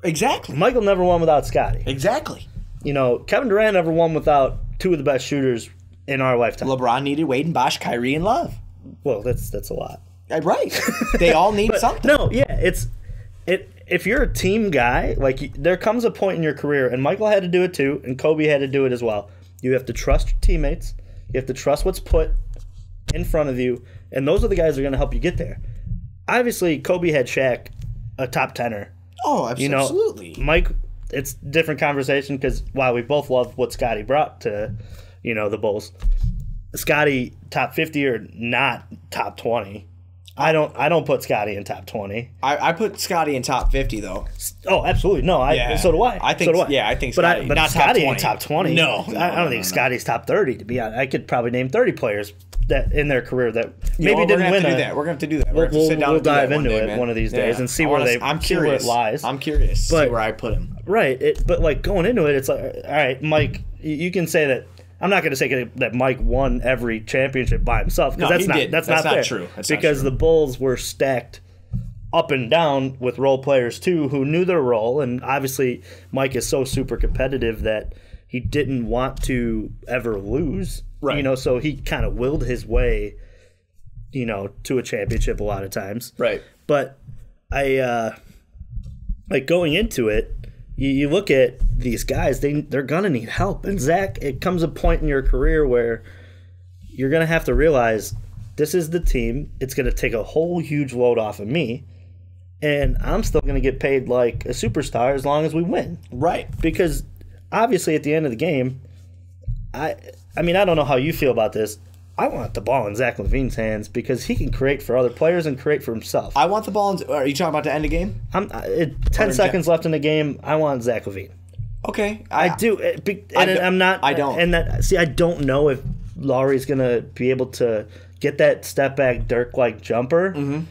Exactly. Michael never won without Scotty. Exactly. You know, Kevin Durant never won without two of the best shooters in our lifetime. LeBron needed Wade and Bosh, Kyrie and Love. well, that's that's a lot. Uh, Right. they all need [LAUGHS] something. No, yeah, it's it. If you're a team guy, like there comes a point in your career, and Michael had to do it too, and Kobe had to do it as well. You have to trust your teammates. You have to trust what's put in front of you, and those are the guys that are going to help you get there. Obviously, Kobe had Shaq, a top tenor. Oh, You know, absolutely. Mike, it's different conversation because while we both love what Scotty brought to, you know, the Bulls, Scotty top fifty or not top twenty. I don't. I don't put Scotty in top twenty. I, I put Scotty in top 50, though. Oh, absolutely. No, I. Yeah. So do I. I think- So do I. yeah, I think But, I, but not top Scotty 20. ain't top twenty. No, I, no, I don't no, think no. Scotty's top thirty. To be honest, I could probably name thirty players that in their career that You maybe know didn't win. a- do that. We're gonna have to do that. We're We'll, gonna have to sit we'll, down we'll and dive into day, it man. one of these Yeah. days and see where they. I'm curious. it lies. I'm curious. to see But- where I put him. Right. It, but like going into it, it's like, all right, Mike. you- You can say that. I'm not going to say that Mike won every championship by himself No, because that's he not that's, That's not, not true. That's not because true. the Bulls were stacked up and down with role players too who knew their role and obviously Mike is so super competitive that he didn't want to ever lose. Right. You know, so he kind of willed his way, you know, to a championship a lot of times. Right. But I uh like going into it, you, you look at these guys, they they're gonna need help. And Zach, it comes a point in your career where you're gonna have to realize this is the team. It's gonna take a whole huge load off of me. And I'm still gonna get paid like a superstar as long as we win. Right. Because obviously at the end of the game, I I mean I don't know how you feel about this. I want the ball in Zach LaVine's hands because he can create for other players and create for himself. I want the ball. In, are you talking about the end of game? I'm I- it, ten seconds left in the game. I want Zach LaVine. Okay. I do, it, be- I and don't- I'm not. I don't. And that see, I don't know if Lauri's gonna be able to get that step back Dirk like jumper Mm-hmm.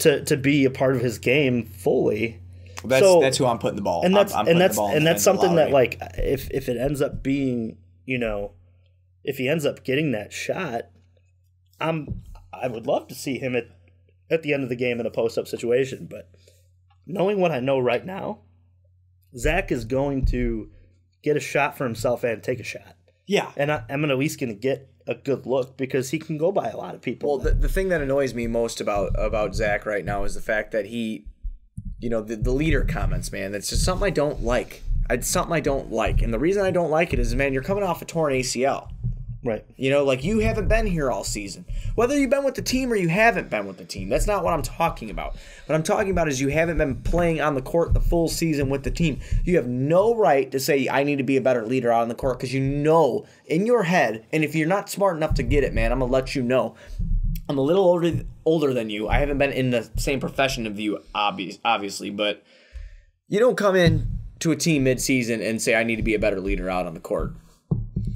to to be a part of his game fully. That's So- that's who I'm putting the ball. And I'm- that's I'm and that's and that's something that like if if it ends up being you know if he ends up getting that shot, I'm I would love to see him at at the end of the game in a post up situation, but knowing what I know right now, Zach is going to get a shot for himself and take a shot. Yeah. And I, I'm at least going to get a good look because he can go by a lot of people. Well, the, the thing that annoys me most about about Zach right now is the fact that he, you know, the, the leader comments, man. That's just something I don't like. It's something I don't like, and the reason I don't like it is, man, you're coming off a torn ACL. Right. You know, like you haven't been here all season. Whether you've been with the team or you haven't been with the team, that's not what I'm talking about. What I'm talking about is you haven't been playing on the court the full season with the team. You have no right to say I need to be a better leader out on the court because you know in your head, and if you're not smart enough to get it, man, I'm gonna let you know. I'm a little older older than you. I haven't been in the same profession of you, obvious, obviously, but you don't come in to a team midseason and say I need to be a better leader out on the court.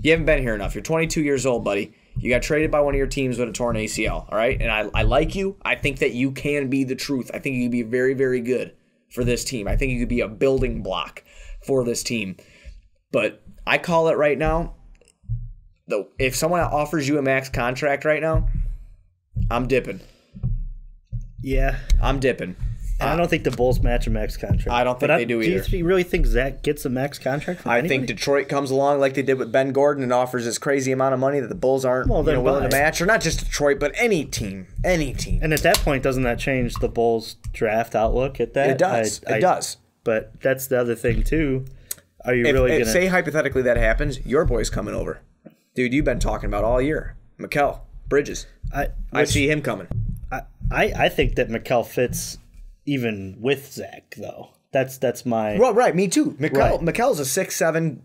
You haven't been here enough. You're 22 years old, buddy. You got traded by one of your teams with a torn ACL, all right? And I, I like you. I think that you can be the truth. I think you could be very, very good for this team. I think you could be a building block for this team. But I call it right now. Though, if someone offers you a max contract right now, I'm dipping. Yeah. I'm dipping. And I don't think the Bulls match a max contract. I don't think But they do either. Do you really think Zach gets a max contract? From I anybody? think Detroit comes along like they did with Ben Gordon and offers this crazy amount of money that the Bulls aren't Well, you know, willing to match, or not just Detroit, but any team, any team. And at that point, doesn't that change the Bulls' draft outlook at that? It does. I- it I- does. But that's the other thing too. Are you If, really if- gonna say hypothetically that happens, your boy's coming over, dude. You've been talking about all year, Mikal Bridges. I, I see him coming. I, I I think that Mikal fits even with Zach though. That's that's my Well, right, me too. Mikal, Right. Mikal's a six seven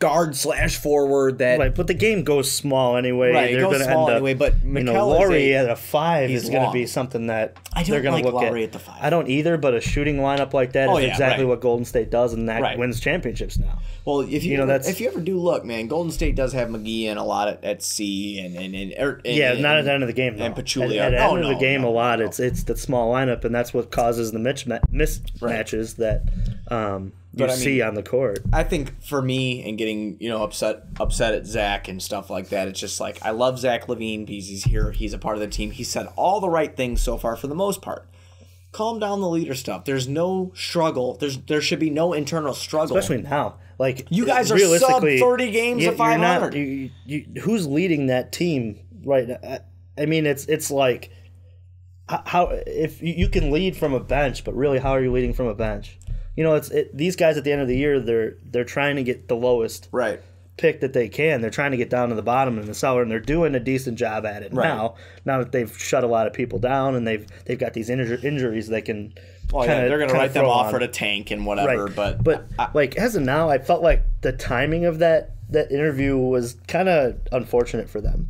guard slash forward that Right, but the game goes small anyway. Right, They're goes gonna small end up, anyway, but you know, Mikal is Lauri a- at a five is going to be something that I don't they're going like to look Lauri at. at the five. I don't either, but a shooting lineup like that is Oh, yeah, exactly right. what Golden State does, and that Right. wins championships now. Well, if you, You know, ever, that's- if you ever do look, man, Golden State does have McGee in a lot at, at C and and, and, er, and Yeah, and- not at the end of the game. Though. and Pachulia. At, at the No, end of the game, no, a lot. no. It's it's the small lineup, and that's what causes the misma- mismatches that um, you But I mean- see on the court. I think for me and getting you know upset upset at Zach and stuff like that, it's just like I love Zach LaVine because he's here, he's a part of the team. He said all the right things so far for the most part. Calm down the leader stuff. There's no struggle. There's there should be no internal struggle. Especially now, like You guys are sub 30 games you- of 500. you- you- who's leading that team right now? I, I mean, it's it's like how if you can lead from a bench, but really, how are you leading from a bench? You know, it's it, these guys at the end of the year. They're they're trying to get the lowest right. pick that they can. They're trying to get down to the bottom in the cellar, and they're doing a decent job at it Right. now. Now that they've shut a lot of people down, and they've they've got these injur- injuries, they can. Oh, yeah, kinda- they're gonna write them off for the tank and whatever. Right. But but I- like as of now, I felt like the timing of that that interview was kind of unfortunate for them.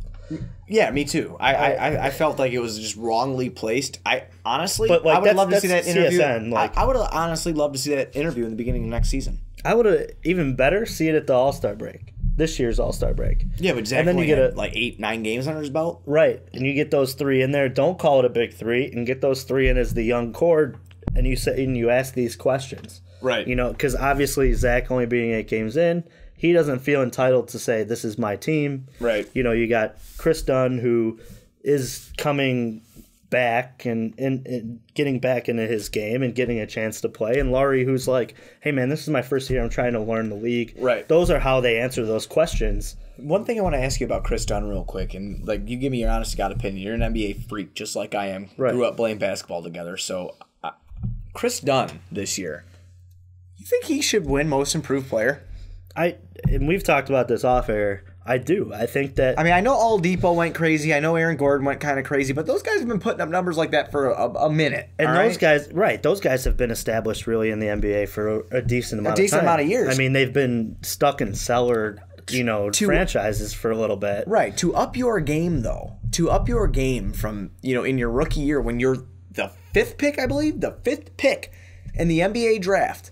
Yeah, me too. I, I, oh, I- I felt like it was just wrongly placed. I honestly, But, like, I would love to see that interview. CSN, like- I, I would honestly love to see that interview in the beginning of next season. I would have even better see it at the All Star break, this year's All Star break. Yeah, but Zach And then you get a- like eight, nine games under his belt. Right, and you get those three in there. Don't call it a big three, and get those three in as the young core, and you say and you ask these questions. Right. You know, because obviously Zach only being eight games in, he doesn't feel entitled to say this is my team. Right. You know, you got Kris Dunn who is coming back and, and, and getting back into his game and getting a chance to play. And Lauri, who's like, hey man, this is my first year. I'm trying to learn the league. Right. Those are how they answer those questions. One thing I want to ask you about Kris Dunn real quick, and like you give me your honest to God opinion. You're an NBA freak, just like I am. Right. Grew up playing basketball together. So, uh, Kris Dunn this year, you think he should win Most Improved Player? I and we've talked about this off air. I do. I think that I mean, I know Oladipo went crazy. I know Aaron Gordon went kind of crazy, but those guys have been putting up numbers like that for a, a minute. and those right? guys, right? Those guys have been established really in the NBA for a, a decent amount. A decent of amount of years. I mean, they've been stuck in cellar, you know, franchises for a little bit. Right. To up your game, though, to up your game from, you know, in your rookie year when you're the fifth pick, I believe, the fifth pick in the NBA draft,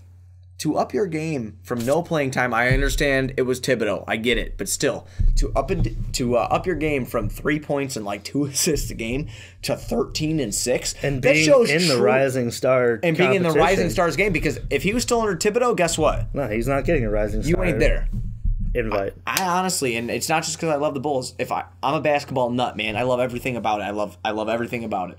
to up your game from no playing time. I understand it was Thibodeau. I get it. But still, to up and to uh, up your game from three points and like [LAUGHS] two assists a game to 13 and six. And that being shows in the true- Rising Star and being in the competition. Rising Stars game because if he was still under Thibodeau, guess what? No, he's not getting a Rising Star. You ain't there. Invite. I honestly, and it's not just because I love the Bulls. If I, I'm a basketball nut, man. I love everything about it. I love, I love everything about it.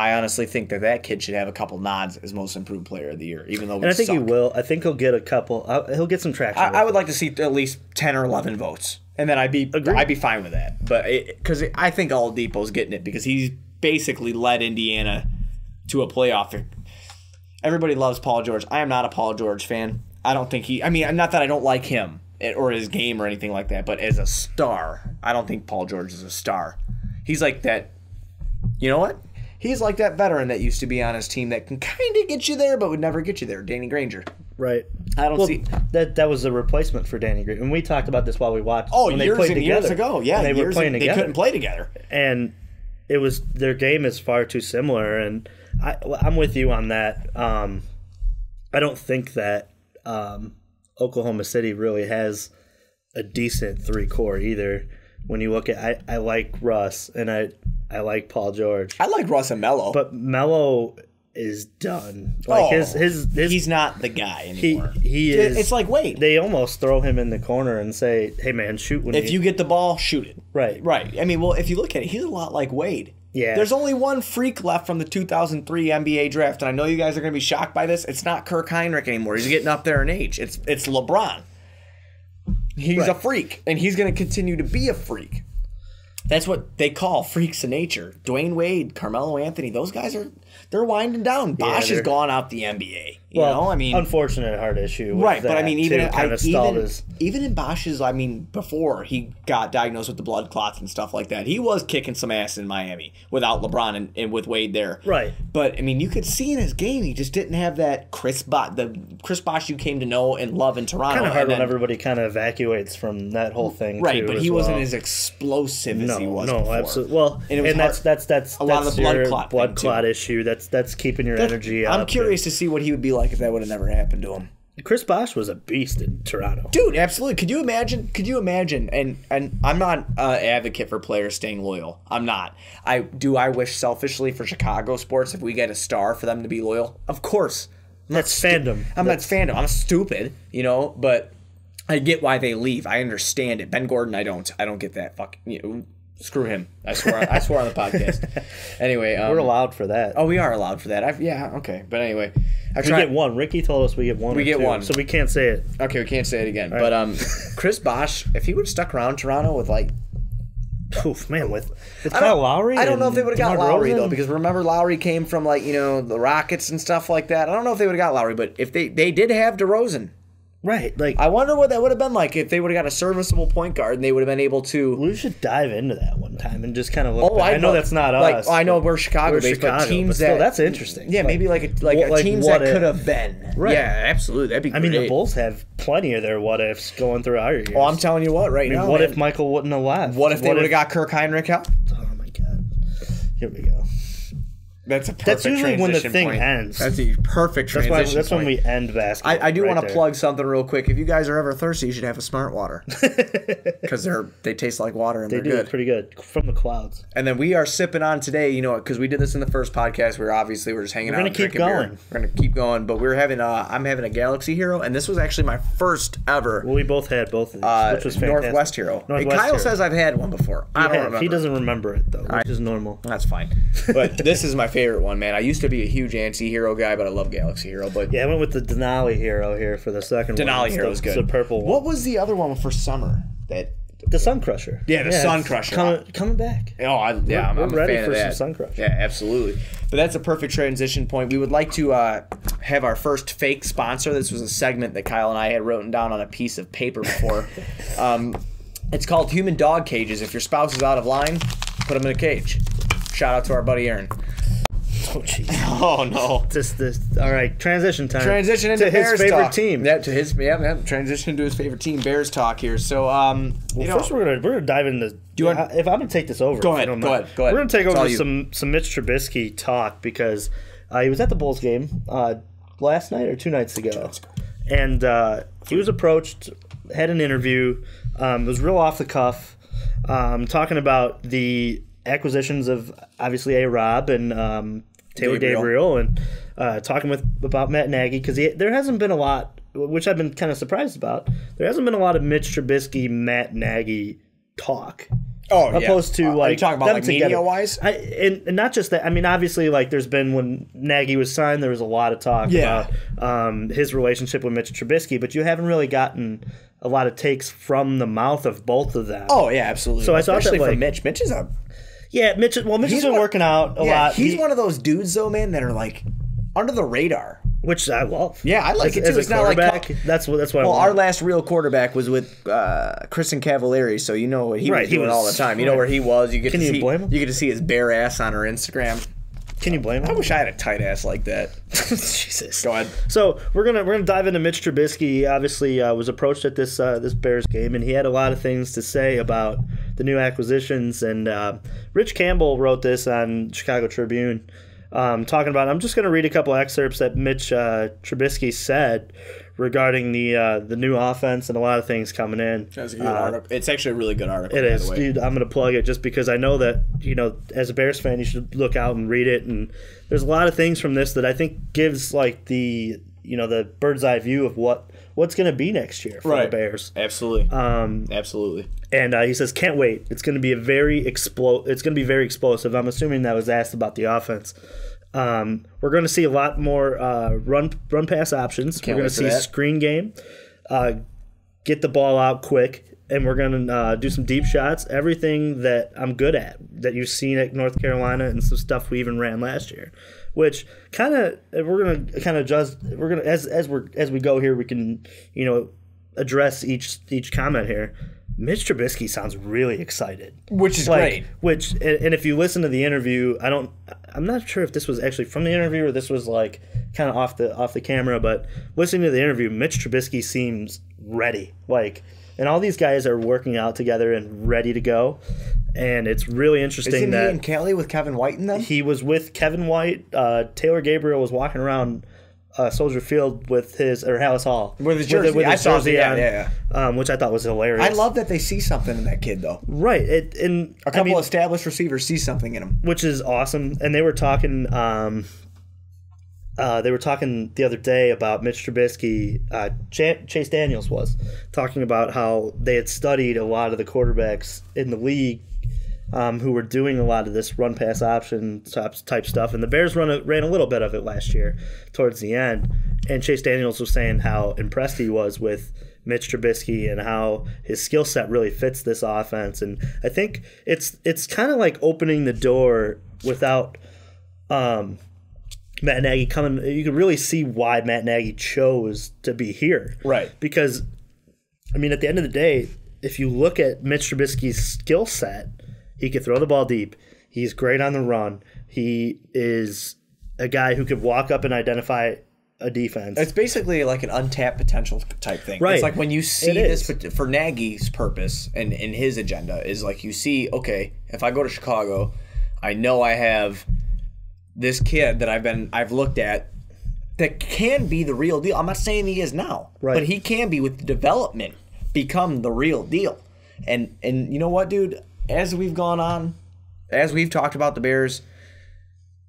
I honestly think that that kid should have a couple nods as most improved player of the year, even though And I think he will. I think he'll get a couple. uh, He'll get some traction. I, I would like to see at least ten or eleven votes, and then I'd be, Agreed. I'd be fine with that. But because I think Oladipo's getting it because he's basically led Indiana to a playoff. Everybody loves Paul George. I am not a Paul George fan. I don't think he. I mean, not that I don't like him eh, or his game or anything like that, but as a star, I don't think Paul George is a star. He's like that. You know what? He's like that veteran that used to be on his team that can kind of get you there, but would never get you there. Danny Granger. right. I don't Well, see. that that was a replacement for Danny Granger, and we talked about this while we watched. Oh, when years they played and years together. ago, yeah, When they years were playing and- together. They couldn't play together. and it was their game is far too similar and I, i'm with you on that um, i don't think that um, oklahoma city really has a decent three core either when you look at i, I like russ and i i like paul george I like Russ and Melo, but melo is done like Oh, his his, his he's not the guy anymore. he It- is it's like wait, they almost throw him in the corner and say hey man shoot when if you get the ball, shoot it. right Right. I mean, well, if you look at it, he's a lot like Wade. Yeah. There's only one freak left from the 2003 NBA draft, and I know you guys are going to be shocked by this. It's not Kirk Hinrich anymore. He's getting up there in age. It's it's LeBron. He's a freak, and he's going to continue to be a freak. That's what they call freaks of nature. Dwyane Wade, Carmelo Anthony, those guys are they're winding down. Bosh has they're- gone out the NBA. You well, know, I mean, unfortunate heart issue Right, but I mean, even I, kind of even, his even in Bosh's, I mean, before he got diagnosed with the blood clots and stuff like that, he was kicking some ass in Miami without LeBron and, and with Wade there. Right. But I mean, you could see in his game, he just didn't have that Chris Bosh, the Chris Bosh you came to know and love in Toronto. kind of hard and when everybody kind of evacuates from that whole thing. right, too, but he wasn't as explosive as he was. no, before. absolutely. Well, And and, that's that's that's a lot of the blood clot blood too. clot issue. That's that's keeping your energy up. I'm curious to see what he would be like if that would have never happened to him. Chris Bosh was a beast in Toronto. Dude, absolutely. Could you imagine? Could you imagine? And and I'm not an advocate for players staying loyal. I'm not. I do. I wish selfishly for Chicago sports if we get a star for them to be loyal. Of course. I'm That's fandom. I'm not fandom. I'm stupid, you know. But I get why they leave. I understand it. Ben Gordon, I don't. I don't get that. Fuck. You know, screw him. I swear. I swear on the podcast. [LAUGHS] Anyway, um, We're allowed for that. Oh, we are allowed for that. I've, yeah. Okay. But anyway, I we get one. Ricky told us we get one. We get two, one. so we can't say it. Okay, we can't say it again. But um, Chris Bosh, if he would have stuck around Toronto with like Oof, man, with with Kyle Lowry. I don't know if they would have got Lowry though, because remember Lowry came from like you know the Rockets and stuff like that. I don't know if they would have got Lowry, but if they they did have DeRozan, right, like I wonder what that would have been like if they would have got a serviceable point guard and they would have been able to. we should dive into that one time and just kind of look. Oh, back. I I know know- that's not like, us. I know but we're Chicago we're based, but Chicago, teams still, that- that's interesting. Yeah, Like, maybe like a, like what- a like teams what that could have been. Right. Yeah, absolutely. That'd be. I mean, the. Bulls have plenty of their what ifs going through our years. Oh, I'm telling you what, right I mean, now. what man. if Michael wouldn't have left? What if they would have got Kirk Hinrich out? Oh my god! Here we go. That's a perfect That's usually when the transition thing point. ends. That's a perfect That's transition why. That's when we end basketball. I, I do right want to plug something real quick. If you guys are ever thirsty, you should have a smart water [LAUGHS] because they're they taste like water and They they are do good. pretty good from the clouds. And then we are sipping on today, you know, because we did this in the first podcast. We are obviously we're just hanging We're out. gonna keep drinking beer. going. We're gonna keep going, but we're having uh I'm having a Galaxy Hero, and this was actually my first ever Well, we both had both of these, uh, which was fantastic. Northwest Hero. Northwest And Kyle Hero. says I've had one before. I don't Yeah, remember. He doesn't remember it though, which is normal. That's fine. But this is my favorite [LAUGHS] one, man. I used to be a huge anti-hero guy, but I love Galaxy Hero. But Yeah, I went with the Denali hero here for the second one. Denali It's Hero the- is good. The purple one. What was the other one for summer? That The Sun Crusher. Yeah, the Sun Crusher. Coming, coming back. Oh, I, yeah, I'm, we're I'm a ready fan for of some. Sun Crush. Yeah, absolutely. But that's a perfect transition point. We would like to uh, have our first fake sponsor. This was a segment that Kyle and I had written down on a piece of paper before. [LAUGHS] um, it's called Human Dog Cages. If your spouse is out of line, put them in a cage. Shout out to our buddy Aaron. Oh, jeez. [LAUGHS] Oh no. This, this. All right, transition time. Transition into to his Bears favorite talk. team. Yeah, to his yeah, yeah, transition to his favorite team, Bears talk here. So um, you know, First, we're gonna we're gonna dive into. you want- if I'm gonna take this over, Go you ahead, go mind. ahead, go ahead. We're gonna take It's over you. some some Mitch Trubisky talk because uh, he was at the Bulls game uh, last night or two nights ago, and uh, he was approached, had an interview, um, was real off the cuff, um, talking about the acquisitions of obviously a Rob and um, Taylor Gabriel. Gabriel, and uh, talking with about Matt Nagy because there hasn't been a lot, which I've been kind of surprised about. There hasn't been a lot of Mitch Trubisky, Matt Nagy talk oh, yeah. opposed to Uh, like are you talking about them like together. media wise? I, and, and not just that. I mean, obviously, like there's been when Nagy was signed, there was a lot of talk Yeah. about um, his relationship with Mitch Trubisky, but you haven't really gotten a lot of takes from the mouth of both of them. Oh yeah, absolutely. So I thought that, like- Mitch. Mitch is a yeah, Mitch. Well, Mitch has been one- working out a yeah. lot. He's He- one of those dudes though, man, that are like under the radar. which I love. Yeah, I like as, it, too. As It's not like that's what that's what. Well, our last real quarterback was with uh, Kristin Cavallari, so you know what he Right, was he doing was- all the time. You know where he was. You get Can to you see, blame him? You get to see his bare ass on her Instagram. Can you blame him? I wish I had a tight ass like that. [LAUGHS] Jesus. Go ahead. So we're gonna we're gonna dive into Mitch Trubisky. He obviously uh, was approached at this uh, this Bears game, and he had a lot of things to say about the new acquisitions. And uh, Rich Campbell wrote this on Chicago Tribune, um, talking about. I'm just gonna read a couple excerpts that Mitch uh, Trubisky said regarding the uh, the new offense and a lot of things coming in. That's a good Uh, article. It's actually a really good article. it by is, the way. dude. I'm gonna plug it just because I know that you know, as a Bears fan, you should look out and read it. And there's a lot of things from this that I think gives like the you know the bird's eye view of what what's gonna be next year for Right. the Bears. Absolutely. Um, Absolutely. and uh, he says, "Can't wait. It's going to be a very explo- It's going to be very explosive." I'm assuming that was asked about the offense. Um, we're going to see a lot more uh, run run pass options. Can't we're going to see that. screen game, uh, get the ball out quick, and we're going to uh, do some deep shots. Everything that I'm good at that you've seen at North Carolina and some stuff we even ran last year. Which kind of we're going to kind of just we're going to as as we're as we go here we can you know address each each comment here. Mitch Trubisky sounds really excited, Which is like, great. Which and, and if you listen to the interview, I don't, I'm not sure if this was actually from the interview or this was like kind of off the off the camera. But listening to the interview, Mitch Trubisky seems ready, like, and all these guys are working out together and ready to go, and it's really interesting Isn't that he in Cali with Kevin White in them? he was with Kevin White. Uh, Taylor Gabriel was walking around uh, Soldier Field with his or Hallis Hall With his jersey. with, I his saw jersey on, yeah, Um, which I thought was hilarious. I love that they see something in that kid though. right. It, and A couple I mean, established receivers see something in him. which is awesome. And they were talking. Um, uh, they were talking the other day about Mitch Trubisky. Uh, Ch- Chase Daniels was talking about how they had studied a lot of the quarterbacks in the league um, who were doing a lot of this run pass option type, type stuff. And the Bears run a, ran a little bit of it last year towards the end. And Chase Daniels was saying how impressed he was with Mitch Trubisky and how his skill set really fits this offense. And I think it's it's kind of like opening the door without um, Matt Nagy coming. You can really see why Matt Nagy chose to be here. Right. Because, I mean, at the end of the day, if you look at Mitch Trubisky's skill set, he could throw the ball deep. He's great on the run. He is a guy who could walk up and identify a defense. It's basically like an untapped potential type thing. Right. It's like when you see this for Nagy's purpose and in his agenda is like you see, okay, if I go to Chicago, I know I have this kid that I've been I've looked at that can be the real deal. I'm not saying he is now, Right. but he can be with development become the real deal. And and you know what, dude? As we've gone on, as we've talked about the Bears,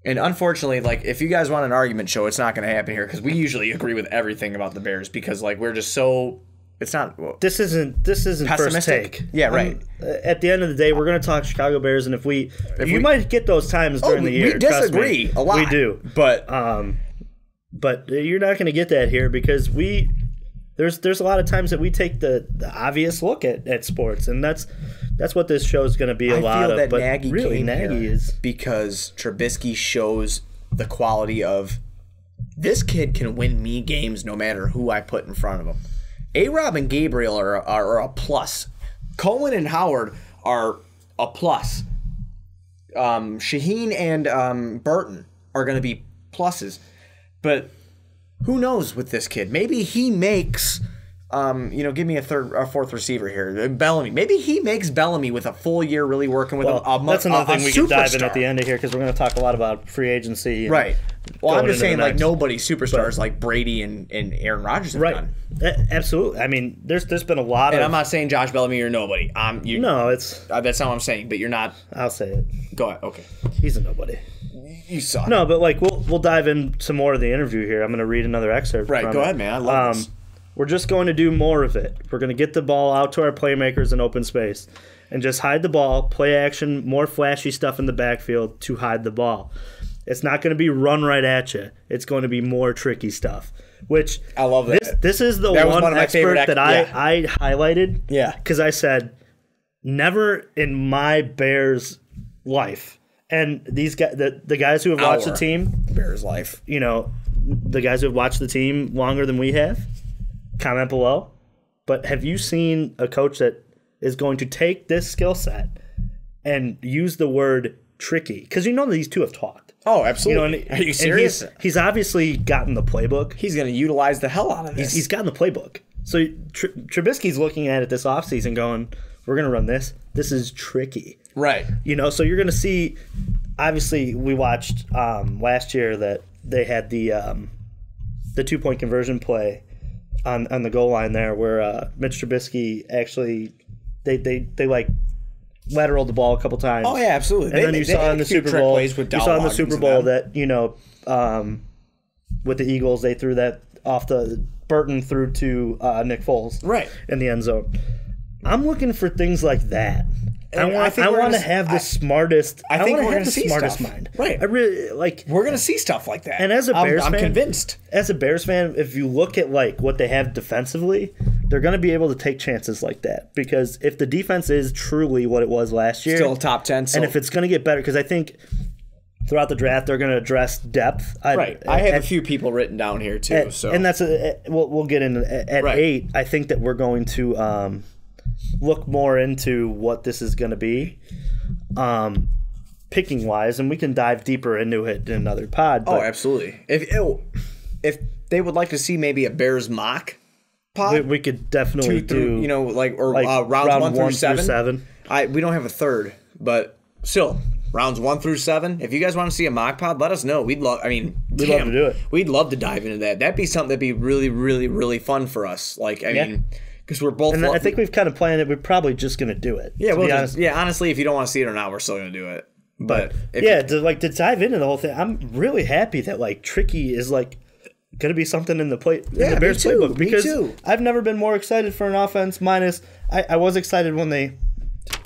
and unfortunately, like if you guys want an argument show, it's not going to happen here because we usually agree with everything about the Bears because like we're just so. It's not. well, this isn't this isn't first take. Yeah, right. Um, at the end of the day, we're going to talk Chicago Bears, and if we, you we- might get those times during Oh, the year. we disagree me. a lot. We do, but um, but you're not going to get that here because we there's there's a lot of times that we take the, the obvious look at, at sports, and that's that's what this show is going to be a I lot feel of. that but Nagy really, came Nagy is because Trubisky shows the quality of this kid can win me games no matter who I put in front of him. A Rob and Gabriel are, are, are a plus. Cohen and Howard are a plus. Um, Shaheen and um, Burton are going to be pluses. But who knows with this kid? Maybe he makes. Um, you know, give me a third, a fourth receiver here, Bellamy. Maybe he makes Bellamy with a full year, really working with well, a, a, that's another a- a thing we can dive in at the end of here because we're going to talk a lot about free agency. Right. Well, I'm just saying, like next. nobody's superstars like Brady and, and Aaron Rodgers have Right. done. Absolutely. I mean, there's there's been a lot And of I'm not saying Josh Bellamy or nobody. Um, you, no. It's uh, that's not what I'm saying. But you're not. I'll say it. Go ahead. Okay. He's a nobody. You suck. No, but like we'll we'll dive in some more of the interview here. I'm going to read another excerpt. Right. Go it. ahead, man. I love this. We're just going to do more of it. We're going to get the ball out to our playmakers in open space and just hide the ball, play action, more flashy stuff in the backfield to hide the ball. It's not going to be run right at you. It's going to be more tricky stuff. Which I love that. This, this is the That one, one expert ex- that I, yeah. I highlighted. Yeah. Because I said, never in my Bears life. And these guys, the, the guys who have watched the team, Bears life. you know, the guys who have watched the team longer than we have, comment below. But have you seen a coach that is going to take this skill set and use the word tricky? Because you know that these two have talked. Oh, You know, absolutely. and, Are you serious? he's, he's obviously gotten the playbook. He's going to utilize the hell out of this. He's gotten the playbook. So Tr- Trubisky's looking at it this offseason going, we're going to run this. This is tricky. right. You know, so you're going to see. Obviously, we watched um, last year that they had the um, the two point conversion play on on the goal line there, where uh, Mitch Trubisky actually they they they like lateraled the ball a couple times. Oh yeah, absolutely. and They- then you they saw make in the Super Bowl. You saw in the Super Bowl that you know um, with the Eagles they threw that off the Burton through to uh, Nick Foles Right. in the end zone. I'm looking for things like that. I I want. think I, want to gonna- have the I- smartest. I, I think want we're to have gonna the see smartest stuff. mind. Right. I really like. We're going to see stuff like that. And as a I'm- Bears I'm, fan- convinced. As a Bears fan, if you look at like what they have defensively, they're going to be able to take chances like that because if the defense is truly what it was last year, Still top 10. So. and if it's going to get better, because I think throughout the draft they're going to address depth. I, right. I have and- a few people written down here too. and, so and that's a, we'll, we'll get into at at Right. eight. I think that we're going to um, look more into what this is going to be, um, picking wise, and we can dive deeper into it in another pod. Oh, absolutely. If oh, if they would like to see maybe a Bears mock pod, we, we could definitely two through, do you know, like or like uh, rounds round one, through, one seven. seven. I we don't have a third, but still rounds one through seven. If you guys want to see a mock pod, let us know. We'd love. I mean, We'd love to do it. We'd love to dive into that. That'd be something that'd be really, really, really fun for us. Like I Yeah. mean, because we're both. And I think we've kind of planned it. We're probably just going to do it. yeah, to we'll honest. yeah. Honestly, if you don't want to see it or not, we're still gonna do it. But if yeah, to like to dive into the whole thing, I'm really happy that like tricky is like going to be something in the play in Yeah, the me Bears too, playbook me because too. I've never been more excited for an offense. Minus, I, I was excited when they,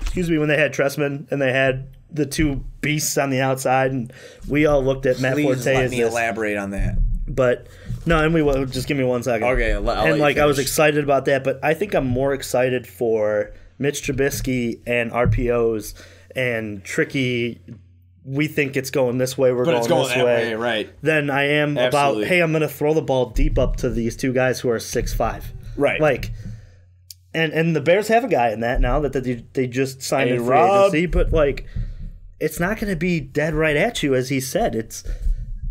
excuse me, when they had Trestman and they had the two beasts on the outside, and we all looked at Matt please Forte let me this. elaborate on that. But no, and we will just give me one second. Okay, I'll I'll and like I was excited about that, but I think I'm more excited for Mitch Trubisky and RPOs and tricky. We think it's going this way. We're But going, it's going this that way, way, right? Then I am Absolutely. about hey, I'm going to throw the ball deep up to these two guys who are six five. Right. Like, and and the Bears have a guy in that now that they they just signed Hey, in free Rob. agency, but like, it's not going to be dead right at you as he said. It's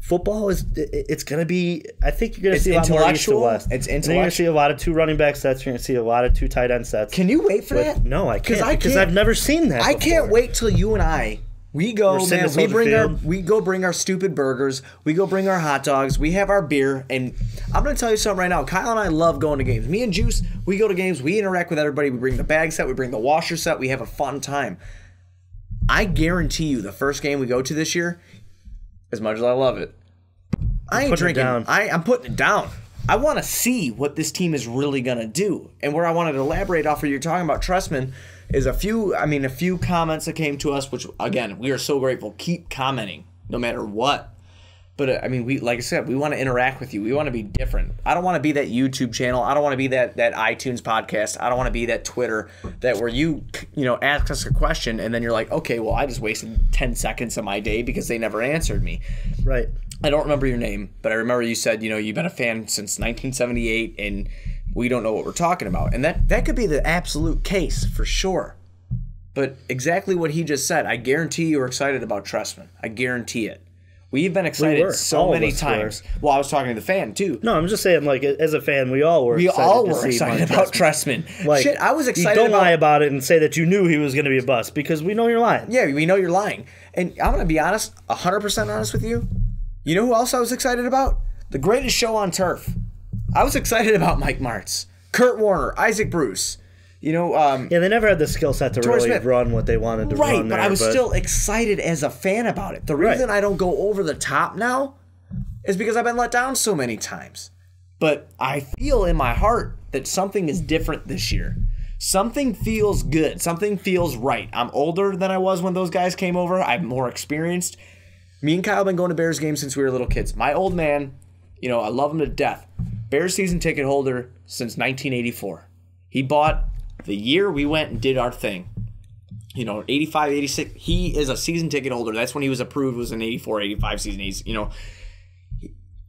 football is it's going to be. I think you're going to see a lot more east to west. It's And You're going to see a lot of two running back sets. You're going to see a lot of two tight end sets. Can you wait for But that? no, I can't I because I've never seen that. I can't wait till you and I We go, man. We bring our, we go bring our stupid burgers. We go bring our hot dogs. We have our beer, and I'm gonna tell you something right now. Kyle and I love going to games. Me and Juice, we go to games. We interact with everybody. We bring the bag set. We bring the washer set. We have a fun time. I guarantee you, the first game we go to this year, as much as I love it, I ain't drinking. down. I, I'm putting it down. I want to see what this team is really gonna do, and where I wanted to elaborate off of you're talking about Trestman is a few. I mean, a few comments that came to us, which again we are so grateful. Keep commenting, no matter what. But uh, I mean, we like I said, we want to interact with you. We want to be different. I don't want to be that YouTube channel. I don't want to be that that iTunes podcast. I don't want to be that Twitter that where you you know ask us a question and then you're like, okay, well, I just wasted ten seconds of my day because they never answered me. Right. I don't remember your name, but I remember you said, you know, you've been a fan since 1978 and we don't know what we're talking about. And that that could be the absolute case for sure. But exactly what he just said, I guarantee you're excited about Trestman. I guarantee it. We've been excited were. so All many times. Well, I was talking to the fan too. No, I'm just saying, like, as a fan, we all were. we excited all were excited about. Trestman. Like, Shit, I was you excited don't about lie about it and say that you knew he was going to be a bust because we know you're lying. Yeah, we know you're lying. And I'm going to be honest, 100% honest with you. You know who else I was excited about? The greatest show on turf. I was excited about Mike Martz, Kurt Warner, Isaac Bruce. You know, um, Yeah, they never had the skill set to really Smith. run what they wanted to right, run but. I was still excited as a fan about it. The reason I don't go over the top now is because I've been let down so many times. But I feel in my heart that something is different this year. Something feels good. Something feels right. I'm older than I was when those guys came over. I'm more experienced. Me and Kyle have been going to Bears games since we were little kids. My old man, you know, I love him to death. Bears season ticket holder since 1984. He bought the year we went and did our thing. You know, 85, 86. He is a season ticket holder. That's when he was approved was an 84, 85 season. He's, you know,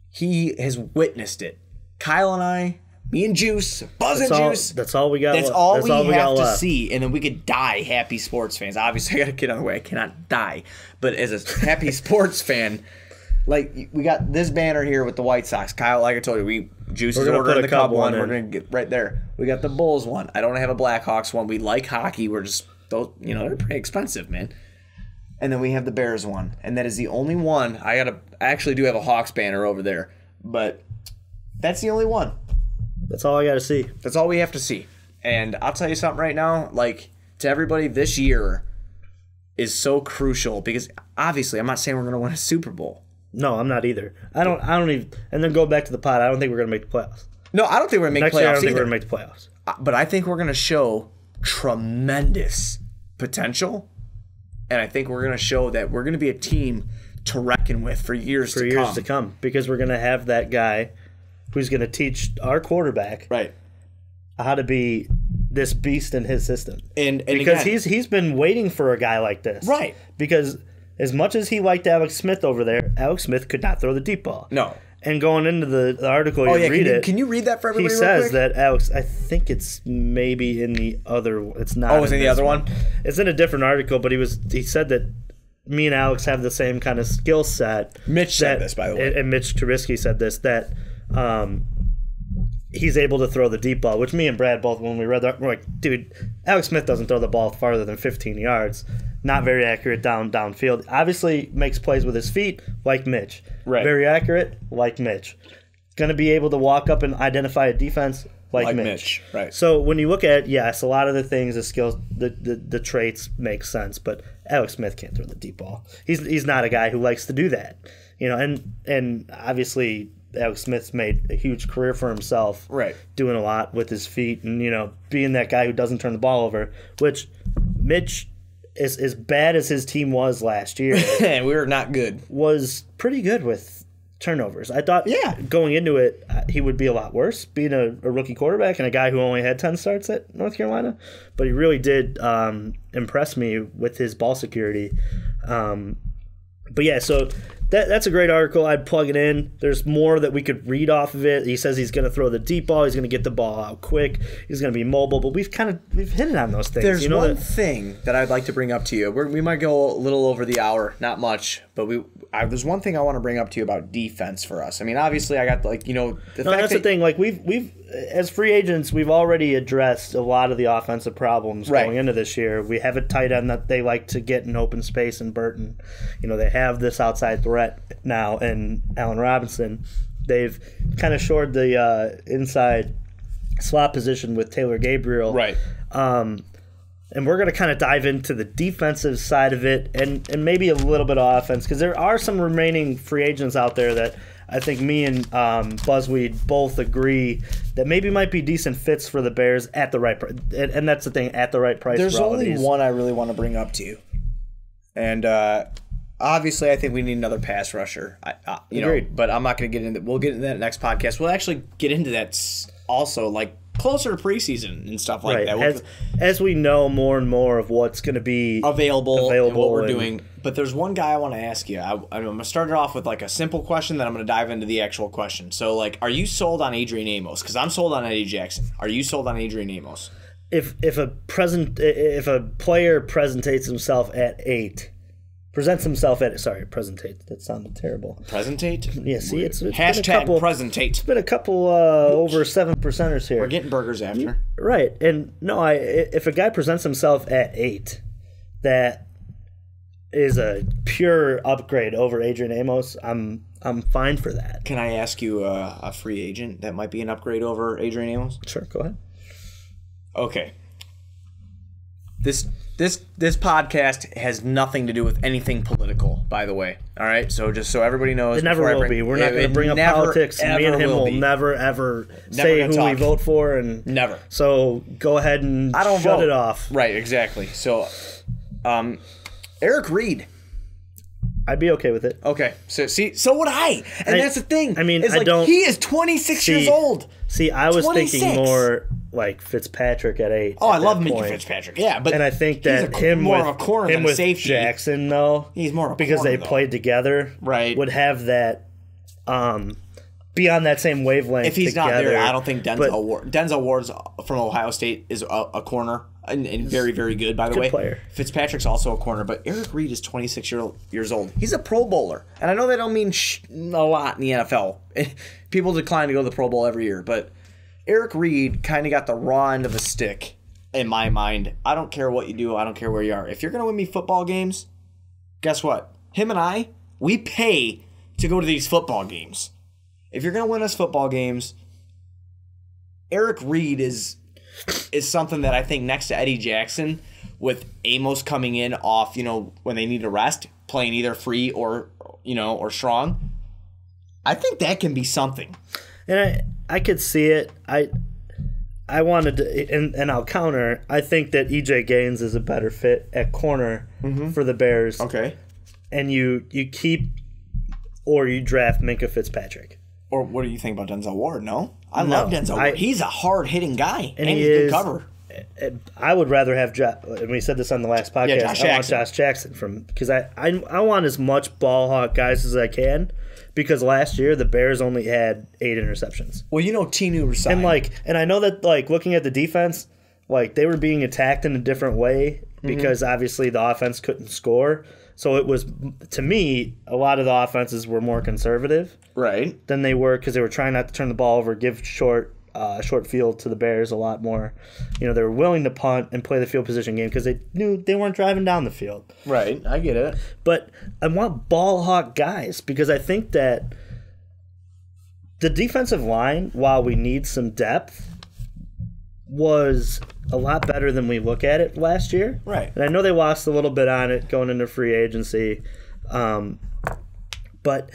he has witnessed it. Kyle and I, me and Juice, Buzz That's and all, Juice. that's all we got. That's all that's we all we have got to left. see, and then we could die happy sports fans. Obviously, I got to get on the way. I cannot die, but as a happy [LAUGHS] sports fan, like we got this banner here with the White Sox. Kyle, like I told you, we Juice is gonna ordering the Cub one. one We're gonna get right there. We got the Bulls one. I don't have a Blackhawks one. We like hockey. We're just those, you know, they're pretty expensive, man. And then we have the Bears one, and that is the only one. I got to I actually do have a Hawks banner over there, but that's the only one. That's all I got to see. That's all we have to see. And I'll tell you something right now, like to everybody, this year is so crucial because obviously I'm not saying we're going to win a Super Bowl. No, I'm not either. I don't. I don't even. And then go back to the pot. I don't think we're gonna make the playoffs. No, I don't think we're going to make Next year, I playoffs don't think either. we're gonna make the playoffs. Uh, but I think we're going to show tremendous potential, and I think we're going to show that we're going to be a team to reckon with for years for to years come. to come because we're gonna have that guy who's gonna teach our quarterback Right. how to be this beast in his system. And, and because again, he's he's been waiting for a guy like this. Right. Because as much as he liked Alex Smith over there, Alex Smith could not throw the deep ball. no. And going into the, the article, Oh you yeah, read can you, it. can you read that for he everybody? real says quick? that Alex. I think it's maybe in the other. It's not. Oh, it's in the other one? It's in a different article, but he was. He said that me and Alex have the same kind of skill set. Mitch said this, by the way. and, and Mitch Trubisky said this that um, he's able to throw the deep ball. Which me and Brad both, when we read that, we're like, dude, Alex Smith doesn't throw the ball farther than 15 yards. Not very accurate down downfield. Obviously, makes plays with his feet, like Mitch. Right. Very accurate, like Mitch. Going to be able to walk up and identify a defense, like, Like Mitch. Mitch, right. So when you look at yes, a lot of the things, the skills, the, the the traits make sense, but Alex Smith can't throw the deep ball. He's he's not a guy who likes to do that, you know. And and obviously Alex Smith's made a huge career for himself, Right. Doing a lot with his feet, and you know, being that guy who doesn't turn the ball over. Which Mitch, as as bad as his team was last year, [LAUGHS] and we were not good. was pretty good with turnovers. I thought, Yeah. going into it, uh, he would be a lot worse, being a, a rookie quarterback and a guy who only had 10 starts at North Carolina. But he really did um, impress me with his ball security. Um, but yeah, so that, that's a great article. I'd plug it in. There's more that we could read off of it. He says he's going to throw the deep ball. He's going to get the ball out quick. He's going to be mobile. But we've kind of we've hit it on those things. There's you know one that- thing that I'd like to bring up to you. We're, we might go a little over the hour, not much, but we. I, there's one thing I want to bring up to you about defense for us. I mean, obviously, I got like you know the No, fact that's that the thing. Like we've we've as free agents, we've already addressed a lot of the offensive problems Right. going into this year. We have a tight end that they like to get in open space in Burton. You know, they have this outside threat now in Allen Robinson. They've kind of shored the uh, inside slot position with Taylor Gabriel. Right. Um, and we're going to kind of dive into the defensive side of it and, and maybe a little bit of offense because there are some remaining free agents out there that I think me and um, Buzzweed both agree that maybe might be decent fits for the Bears at the right price. And, and that's the thing, at the right price. There's for all only these. one I really want to bring up to you, and uh, obviously, I think we need another pass rusher. I, I, you know, but I'm not going to get into. We'll get into that next podcast. We'll actually get into that also, like closer to preseason and stuff like Right. that. We'll- As, as we know more and more of what's going to be available, and Available what we're and- doing. But there's one guy I want to ask you. I, I'm going to start it off with like a simple question, then I'm going to dive into the actual question. So, like, are you sold on Adrian Amos? Because I'm sold on Eddie Jackson. Are you sold on Adrian Amos? if if a present if a player presentates himself at eight, presents himself at sorry presentate that sounded terrible. Presentate? [LAUGHS] Yeah, see, it's, it's been a Hashtag couple, presentate. been a couple uh, over seven percenters here. We're getting burgers after. Right, and no, I if a guy presents himself at eight, that is a pure upgrade over Adrian Amos. I'm I'm fine for that. Can I ask you uh, a free agent that might be an upgrade over Adrian Amos? Sure, go ahead. Okay. This this this podcast has nothing to do with anything political, by the way. All right, so just so everybody knows, It never will bring- be. We're not going to bring up never, politics, and me and him will, be. never ever say gonna who we vote for, and Never. So go ahead and I don't shut vote. it off. Right, exactly. So, um, Eric Reid. I'd be okay with it. Okay, so see, so would I, and I- that's the thing. I mean, is I like don't- he is 26 years old. See, I was 26. thinking more like Fitzpatrick at eight. Oh, I love that Minkah point. Fitzpatrick. Yeah, but And I think he's that a him more with of a corner him than with safety. Jackson though, He's more of a because corner, they though. played together, Right. Would have that, um, be on that same wavelength. If he's together. not there, I don't think Denzel But- Ward. Denzel Ward's from Ohio State is a, a corner and, and very very good by the Good way. player. Fitzpatrick's also a corner, but Eric Reid is 26 year, years old. He's a Pro Bowler, and I know they don't mean sh- a lot in the NFL. [LAUGHS] People decline to go to the Pro Bowl every year, but Eric Reid kind of got the raw end of a stick in my mind. I don't care what you do. I don't care where you are. If you're gonna win me football games, guess what? Him and I, we pay to go to these football games. If you're gonna win us football games, Eric Reid is is something that I think next to Eddie Jackson, with Amos coming in off, you know, when they need a rest, playing either free or you know or strong. I think that can be something. and I could see it. I I wanted to, and, and I'll counter. I think that EJ Gaines is a better fit at corner mm-hmm. for the Bears, Okay. and you you keep or you draft Minkah Fitzpatrick. Or what do you think about Denzel Ward? No, I love Denzel. I- Ward. He's a hard hitting guy, and, he he's good cover. Eh, eh, I would rather have jo- and we said this on the last podcast. Josh I want Josh Jackson from because I, I I want as much ball hawk guys as I can because last year the Bears only had eight interceptions Well, you know, Tinu resigned. and like and I know that like looking at the defense like they were being attacked in a different way Mm-hmm. because obviously the offense couldn't score so it was to me a lot of the offenses were more conservative right. than they were because they were trying not to turn the ball over, give short uh, short field to the Bears a lot more. You know, they were willing to punt and play the field position game because they knew they weren't driving down the field. Right. I get it. But I want ball hawk guys because I think that the defensive line, while we need some depth, was a lot better than we look at it last year. Right. And I know they lost a little bit on it going into free agency. Um, but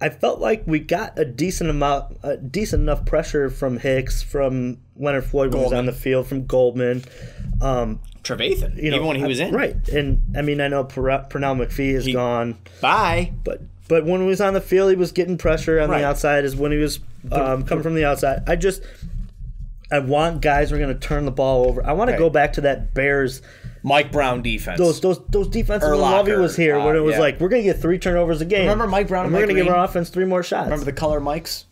I felt like we got a decent amount, a decent enough pressure from Hicks, from Leonard Floyd when he was on the field, from Goldman. Um, Trevathan, you know, even when he was in. right, and I mean I know Per- Pernell McPhee is gone, Bye. but but when he was on the field, he was getting pressure on Right. the outside. Is when he was um, coming from the outside. I just I want guys who are going to turn the ball over. I want to go back to that Bears Mike Brown defense. those those those defenses when Lovie was here when uh, it was yeah. like we're gonna get three turnovers a game. Remember Mike Brown and and we're Mike gonna give our offense three more shots. Remember the color Mikes?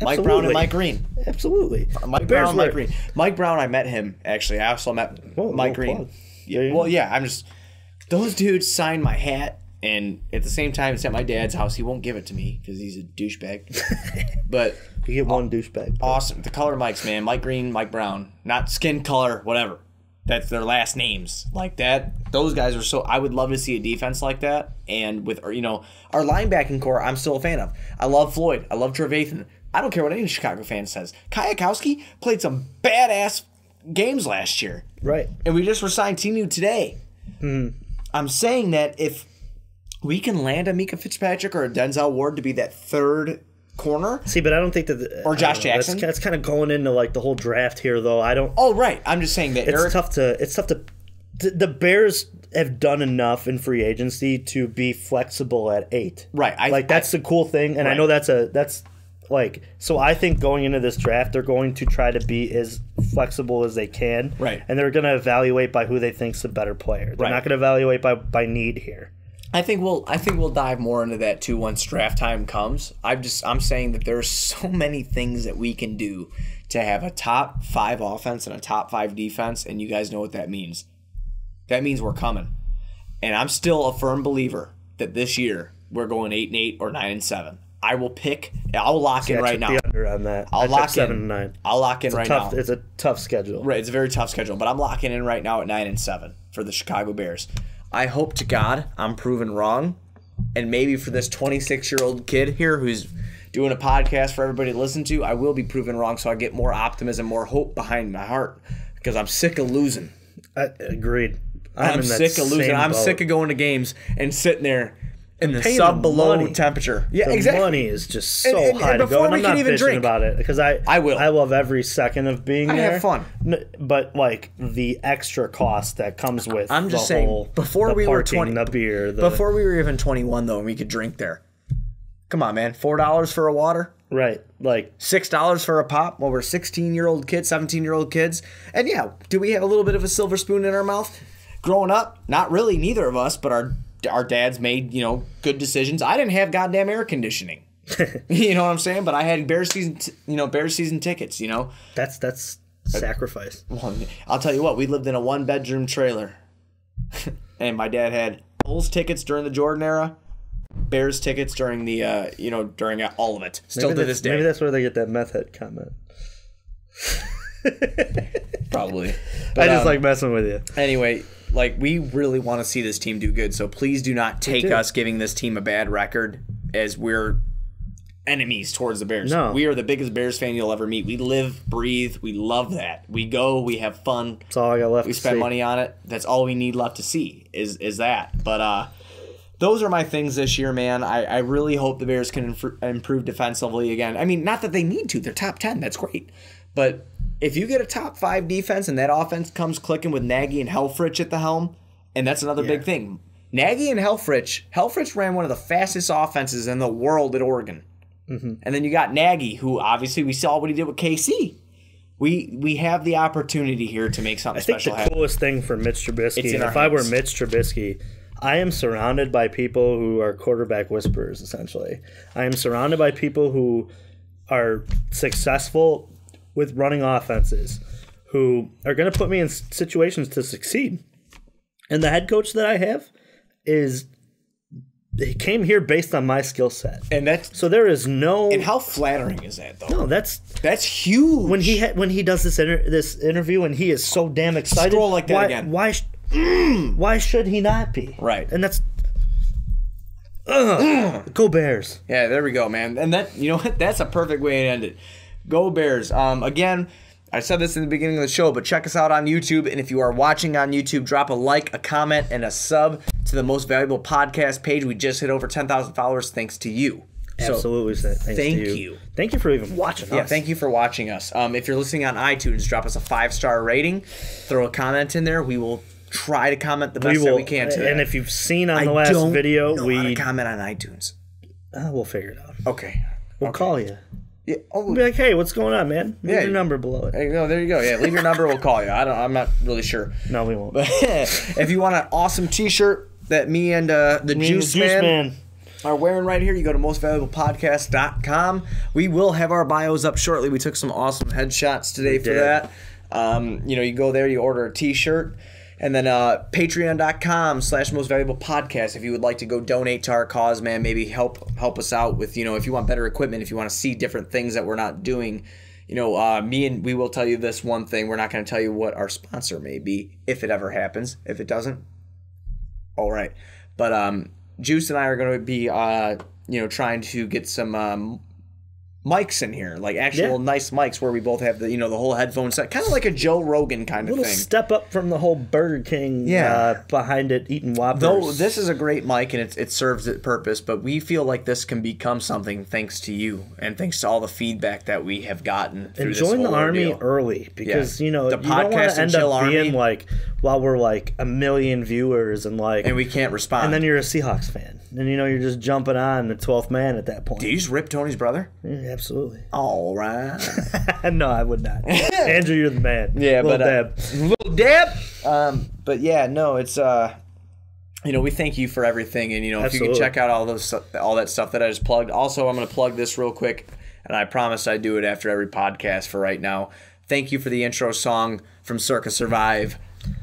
Mike Brown and Mike Green. Absolutely. Mike Brown and Mike Green. Mike Brown, I met him actually. I also met Whoa, Mike Green. plug. Yeah, well, yeah, I'm just those dudes signed my hat And at the same time, it's at my dad's house. He won't give it to me because he's a douchebag. [LAUGHS] but You get one douchebag. awesome. The color Mikes, man. Mike Green, Mike Brown. Not skin color, whatever. That's their last names. Like that. Those guys are so. I would love to see a defense like that. And with, you know, our linebacking core, I'm still a fan of. I love Floyd. I love Trevathan. I don't care what any Chicago fan says. Kwiatkoski played some badass games last year. Right. And we just resigned Tinu today. Hmm. I'm saying that if we can land a Minkah Fitzpatrick or a Denzel Ward to be that third corner, See, but I don't think that. The, Or Josh know, Jackson? That's, kind of going into like the whole draft here, though. I don't. Oh, right. I'm just saying that it's Eric. tough to. It's tough to. The, Bears have done enough in free agency to be flexible at eight. Right, I- like that's the cool thing, and I know that's a that's like so. I think going into this draft, they're going to try to be as flexible as they can. Right. and they're going to evaluate by who they think's a better player. They're Right. not going to evaluate by by need here. I think we'll. I think we'll dive more into that too once draft time comes. I'm just. I'm saying that there's [LAUGHS] so many things that we can do to have a top five offense and a top five defense, and you guys know what that means. That means we're coming, and I'm still a firm believer that this year we're going eight and eight or nine and seven. I will pick. I'll lock in I right now. the under on that. I'll I lock seven in. and nine. I'll lock in right Tough. now. It's a tough schedule. Right, it's a very tough schedule, but I'm locking in right now at nine and seven for the Chicago Bears. I hope to God I'm proven wrong, and maybe for this 26 year old kid here who's doing a podcast for everybody to listen to, I will be proven wrong, so I get more optimism, more hope behind my heart because I'm sick of losing. I, agreed. I'm, I'm sick of losing. I'm boat. sick of going to games and sitting there in the sub the below money. temperature. Yeah, the exactly. money is just so And- and- high and to go, and I'm not even bitching drink. about it because I I will. I love every second of being I there. have fun. But like the extra cost that comes with. I'm just the saying, whole- before the we were 20 the beer, the, Before we were even 21 though, and we could drink there. Come on, man. Four dollars for a water. right, like six dollars for a pop while we're 16 year old kids 17 year old kids and yeah do we have a little bit of a silver spoon in our mouth growing up not really neither of us but our our dads made you know good decisions. I didn't have goddamn air conditioning. [LAUGHS] You know what i'm saying? But i had bear season t- you know bear season tickets you know? That's that's sacrifice. well, i'll tell you what we lived in a one bedroom trailer. [LAUGHS] And my dad had bulls tickets during the jordan era bears tickets during the uh you know during all of it. Still maybe to this day. Maybe that's where they get that meth head comment. probably. [LAUGHS] I just um, like messing with you. anyway, like we really want to see this team do good. So please do not take us giving this team a bad record as we're enemies towards the Bears. No. We are the biggest Bears fan you'll ever meet. We live, breathe, we love that. We go, we have fun, That's all I got left we spend see. money on it. That's all we need left to see is is that. But uh those are my things this year, man. I, I really hope the Bears can inf- improve defensively again. I mean, not that they need to. They're top 10. That's great. But if you get a top five defense and that offense comes clicking with Nagy and Helfrich at the helm, and that's another big thing. Nagy and Helfrich, Helfrich ran one of the fastest offenses in the world at Oregon. Mm-hmm. And then you got Nagy, who obviously we saw what he did with KC. We we have the opportunity here to make something I think special the happen. coolest thing for Mitch Trubisky, It's in and our if I were. Mitch Trubisky, I am surrounded by people who are quarterback whisperers, essentially. I am surrounded by people who are successful with running offenses, who are going to put me in situations to succeed. And the head coach that I have is. He came here based on my skill set. And that's So there is no. and how flattering is that though? no, that's That's huge. when he ha- when he does this inter- this interview and he is so damn excited. Scroll like that why, again. Why? sh- why should he not be? Right. And that's. Ugh, [CLEARS THROAT] go Bears. Yeah, there we go, man. And that you know what? That's a perfect way to end it. Go Bears. Um, again, I said this in the beginning of the show, but check us out on YouTube. And if you are watching on YouTube, drop a like, a comment, and a sub to the most valuable podcast page. We just hit over ten thousand followers thanks to you. So, Absolutely. To thank you. you. Thank you for even watching Yeah, us. thank you for watching us. Um, if you're listening on iTunes, drop us a five star rating. Throw a comment in there. We will try to comment the best We will. that we can to and that. if you've seen on I the last video, we comment on iTunes. uh, we'll figure it out. Okay. We'll call you. Yeah. Oh, be like, hey, what's going on, man? Leave Yeah. your number below it. You go. There you go. Yeah, leave your number. We'll call you. I don't. I'm not really sure. No, we won't. But [LAUGHS] if you want an awesome T-shirt that me and uh, the Me and the Juice, Man, are wearing right here, you go to mostvaluablepodcast.com. We will have our bios up shortly. We took some awesome headshots today for did. that. Um, you know, you go there, you order a T-shirt, And then uh, patreon.com slash most valuable podcast. If you would like to go donate to our cause, man, maybe help help us out with, you know, if you want better equipment, if you want to see different things that we're not doing. You know, uh, me and we will tell you this one thing. We're not going to tell you what our sponsor may be if it ever happens. If it doesn't, all right. But um, Juice and I are going to be, uh, you know, trying to get some um, mics in here, like actual Yeah. nice mics where we both have the, you know, the whole headphone set, kind of like a Joe Rogan kind A of little thing. step up from the whole Burger King Yeah. uh, behind it eating Whoppers. Though this is a great mic and it, it serves its purpose, but we feel like this can become something thanks to you and thanks to all the feedback that we have gotten. Through and join the army ordeal. early because Yeah. you know The you don't want podcast to end up being like while we're like a million viewers and like and we can't respond. and then you're a Seahawks fan and you know you're just jumping on the 12th man at that point. Did you just rip Tony's brother? Yeah, absolutely. [LAUGHS] All right. no, I would not. Andrew, you're the man. Yeah, Little but uh, dab. little dab. Um, but yeah, no, it's uh, you know, we thank you for everything, and you know, if you can check out all those all that stuff that I just plugged. Also, I'm gonna plug this real quick, and I promise I do it after every podcast. For right now, thank you for the intro song from Circa Survive.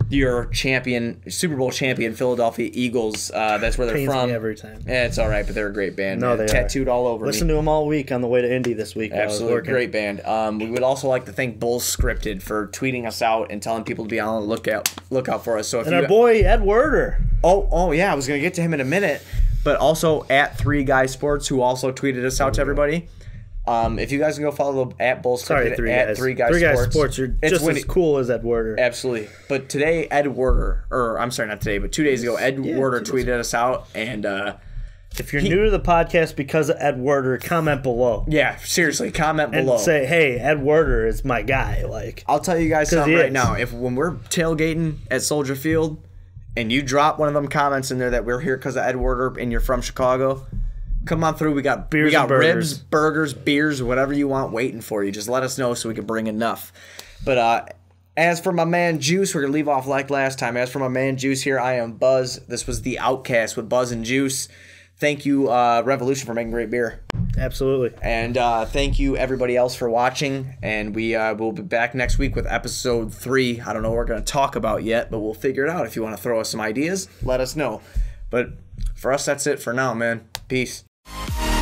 Your champion, Super Bowl champion, Philadelphia Eagles. Uh, that's where they're Pains from. every time. Yeah, it's all right, but they're a great band. No, man. they are. tattooed all over Listen me. to them all week on the way to Indy this week. while I was Absolutely great band. Um, we would also like to thank Bulls Scripted for tweeting us out and telling people to be on the lookout lookout for us. So if And you our boy Ed Werder. oh oh yeah, I was gonna get to him in a minute, but also at Three Guys Sports who also tweeted us out to everybody. Um, if you guys can go follow the at Bulls Sorry, three at guys. Three Guys three guys Sports. You're It's just when as cool as Ed Werder. Absolutely. But today, Ed Werder, or I'm sorry, not today, but two days ago, Ed Yeah, Werder tweeted us out, and uh, If you're new to the podcast because of Ed Werder, comment below yeah, seriously, comment and below. say, "Hey, Ed Werder is my guy." Like, I'll tell you guys something right now. If when we're tailgating at Soldier Field, and you drop one of them comments in there that we're here because of Ed Werder and you're from Chicago, come on through. We got Beers we got ribs, burgers. beers, whatever you want waiting for you. Just let us know so we can bring enough. But uh, as for my man Juice, we're gonna leave off like last time. As for my man Juice here, I am Buzz. This was the Outcast with Buzz and Juice. Thank you, uh, Revolution, for making great beer. absolutely. And uh, thank you, everybody else, for watching. And we uh, will be back next week with episode three. I don't know what we're going to talk about yet, but we'll figure it out. If you want to throw us some ideas, let us know. But for us, that's it for now, man. Peace. Thank you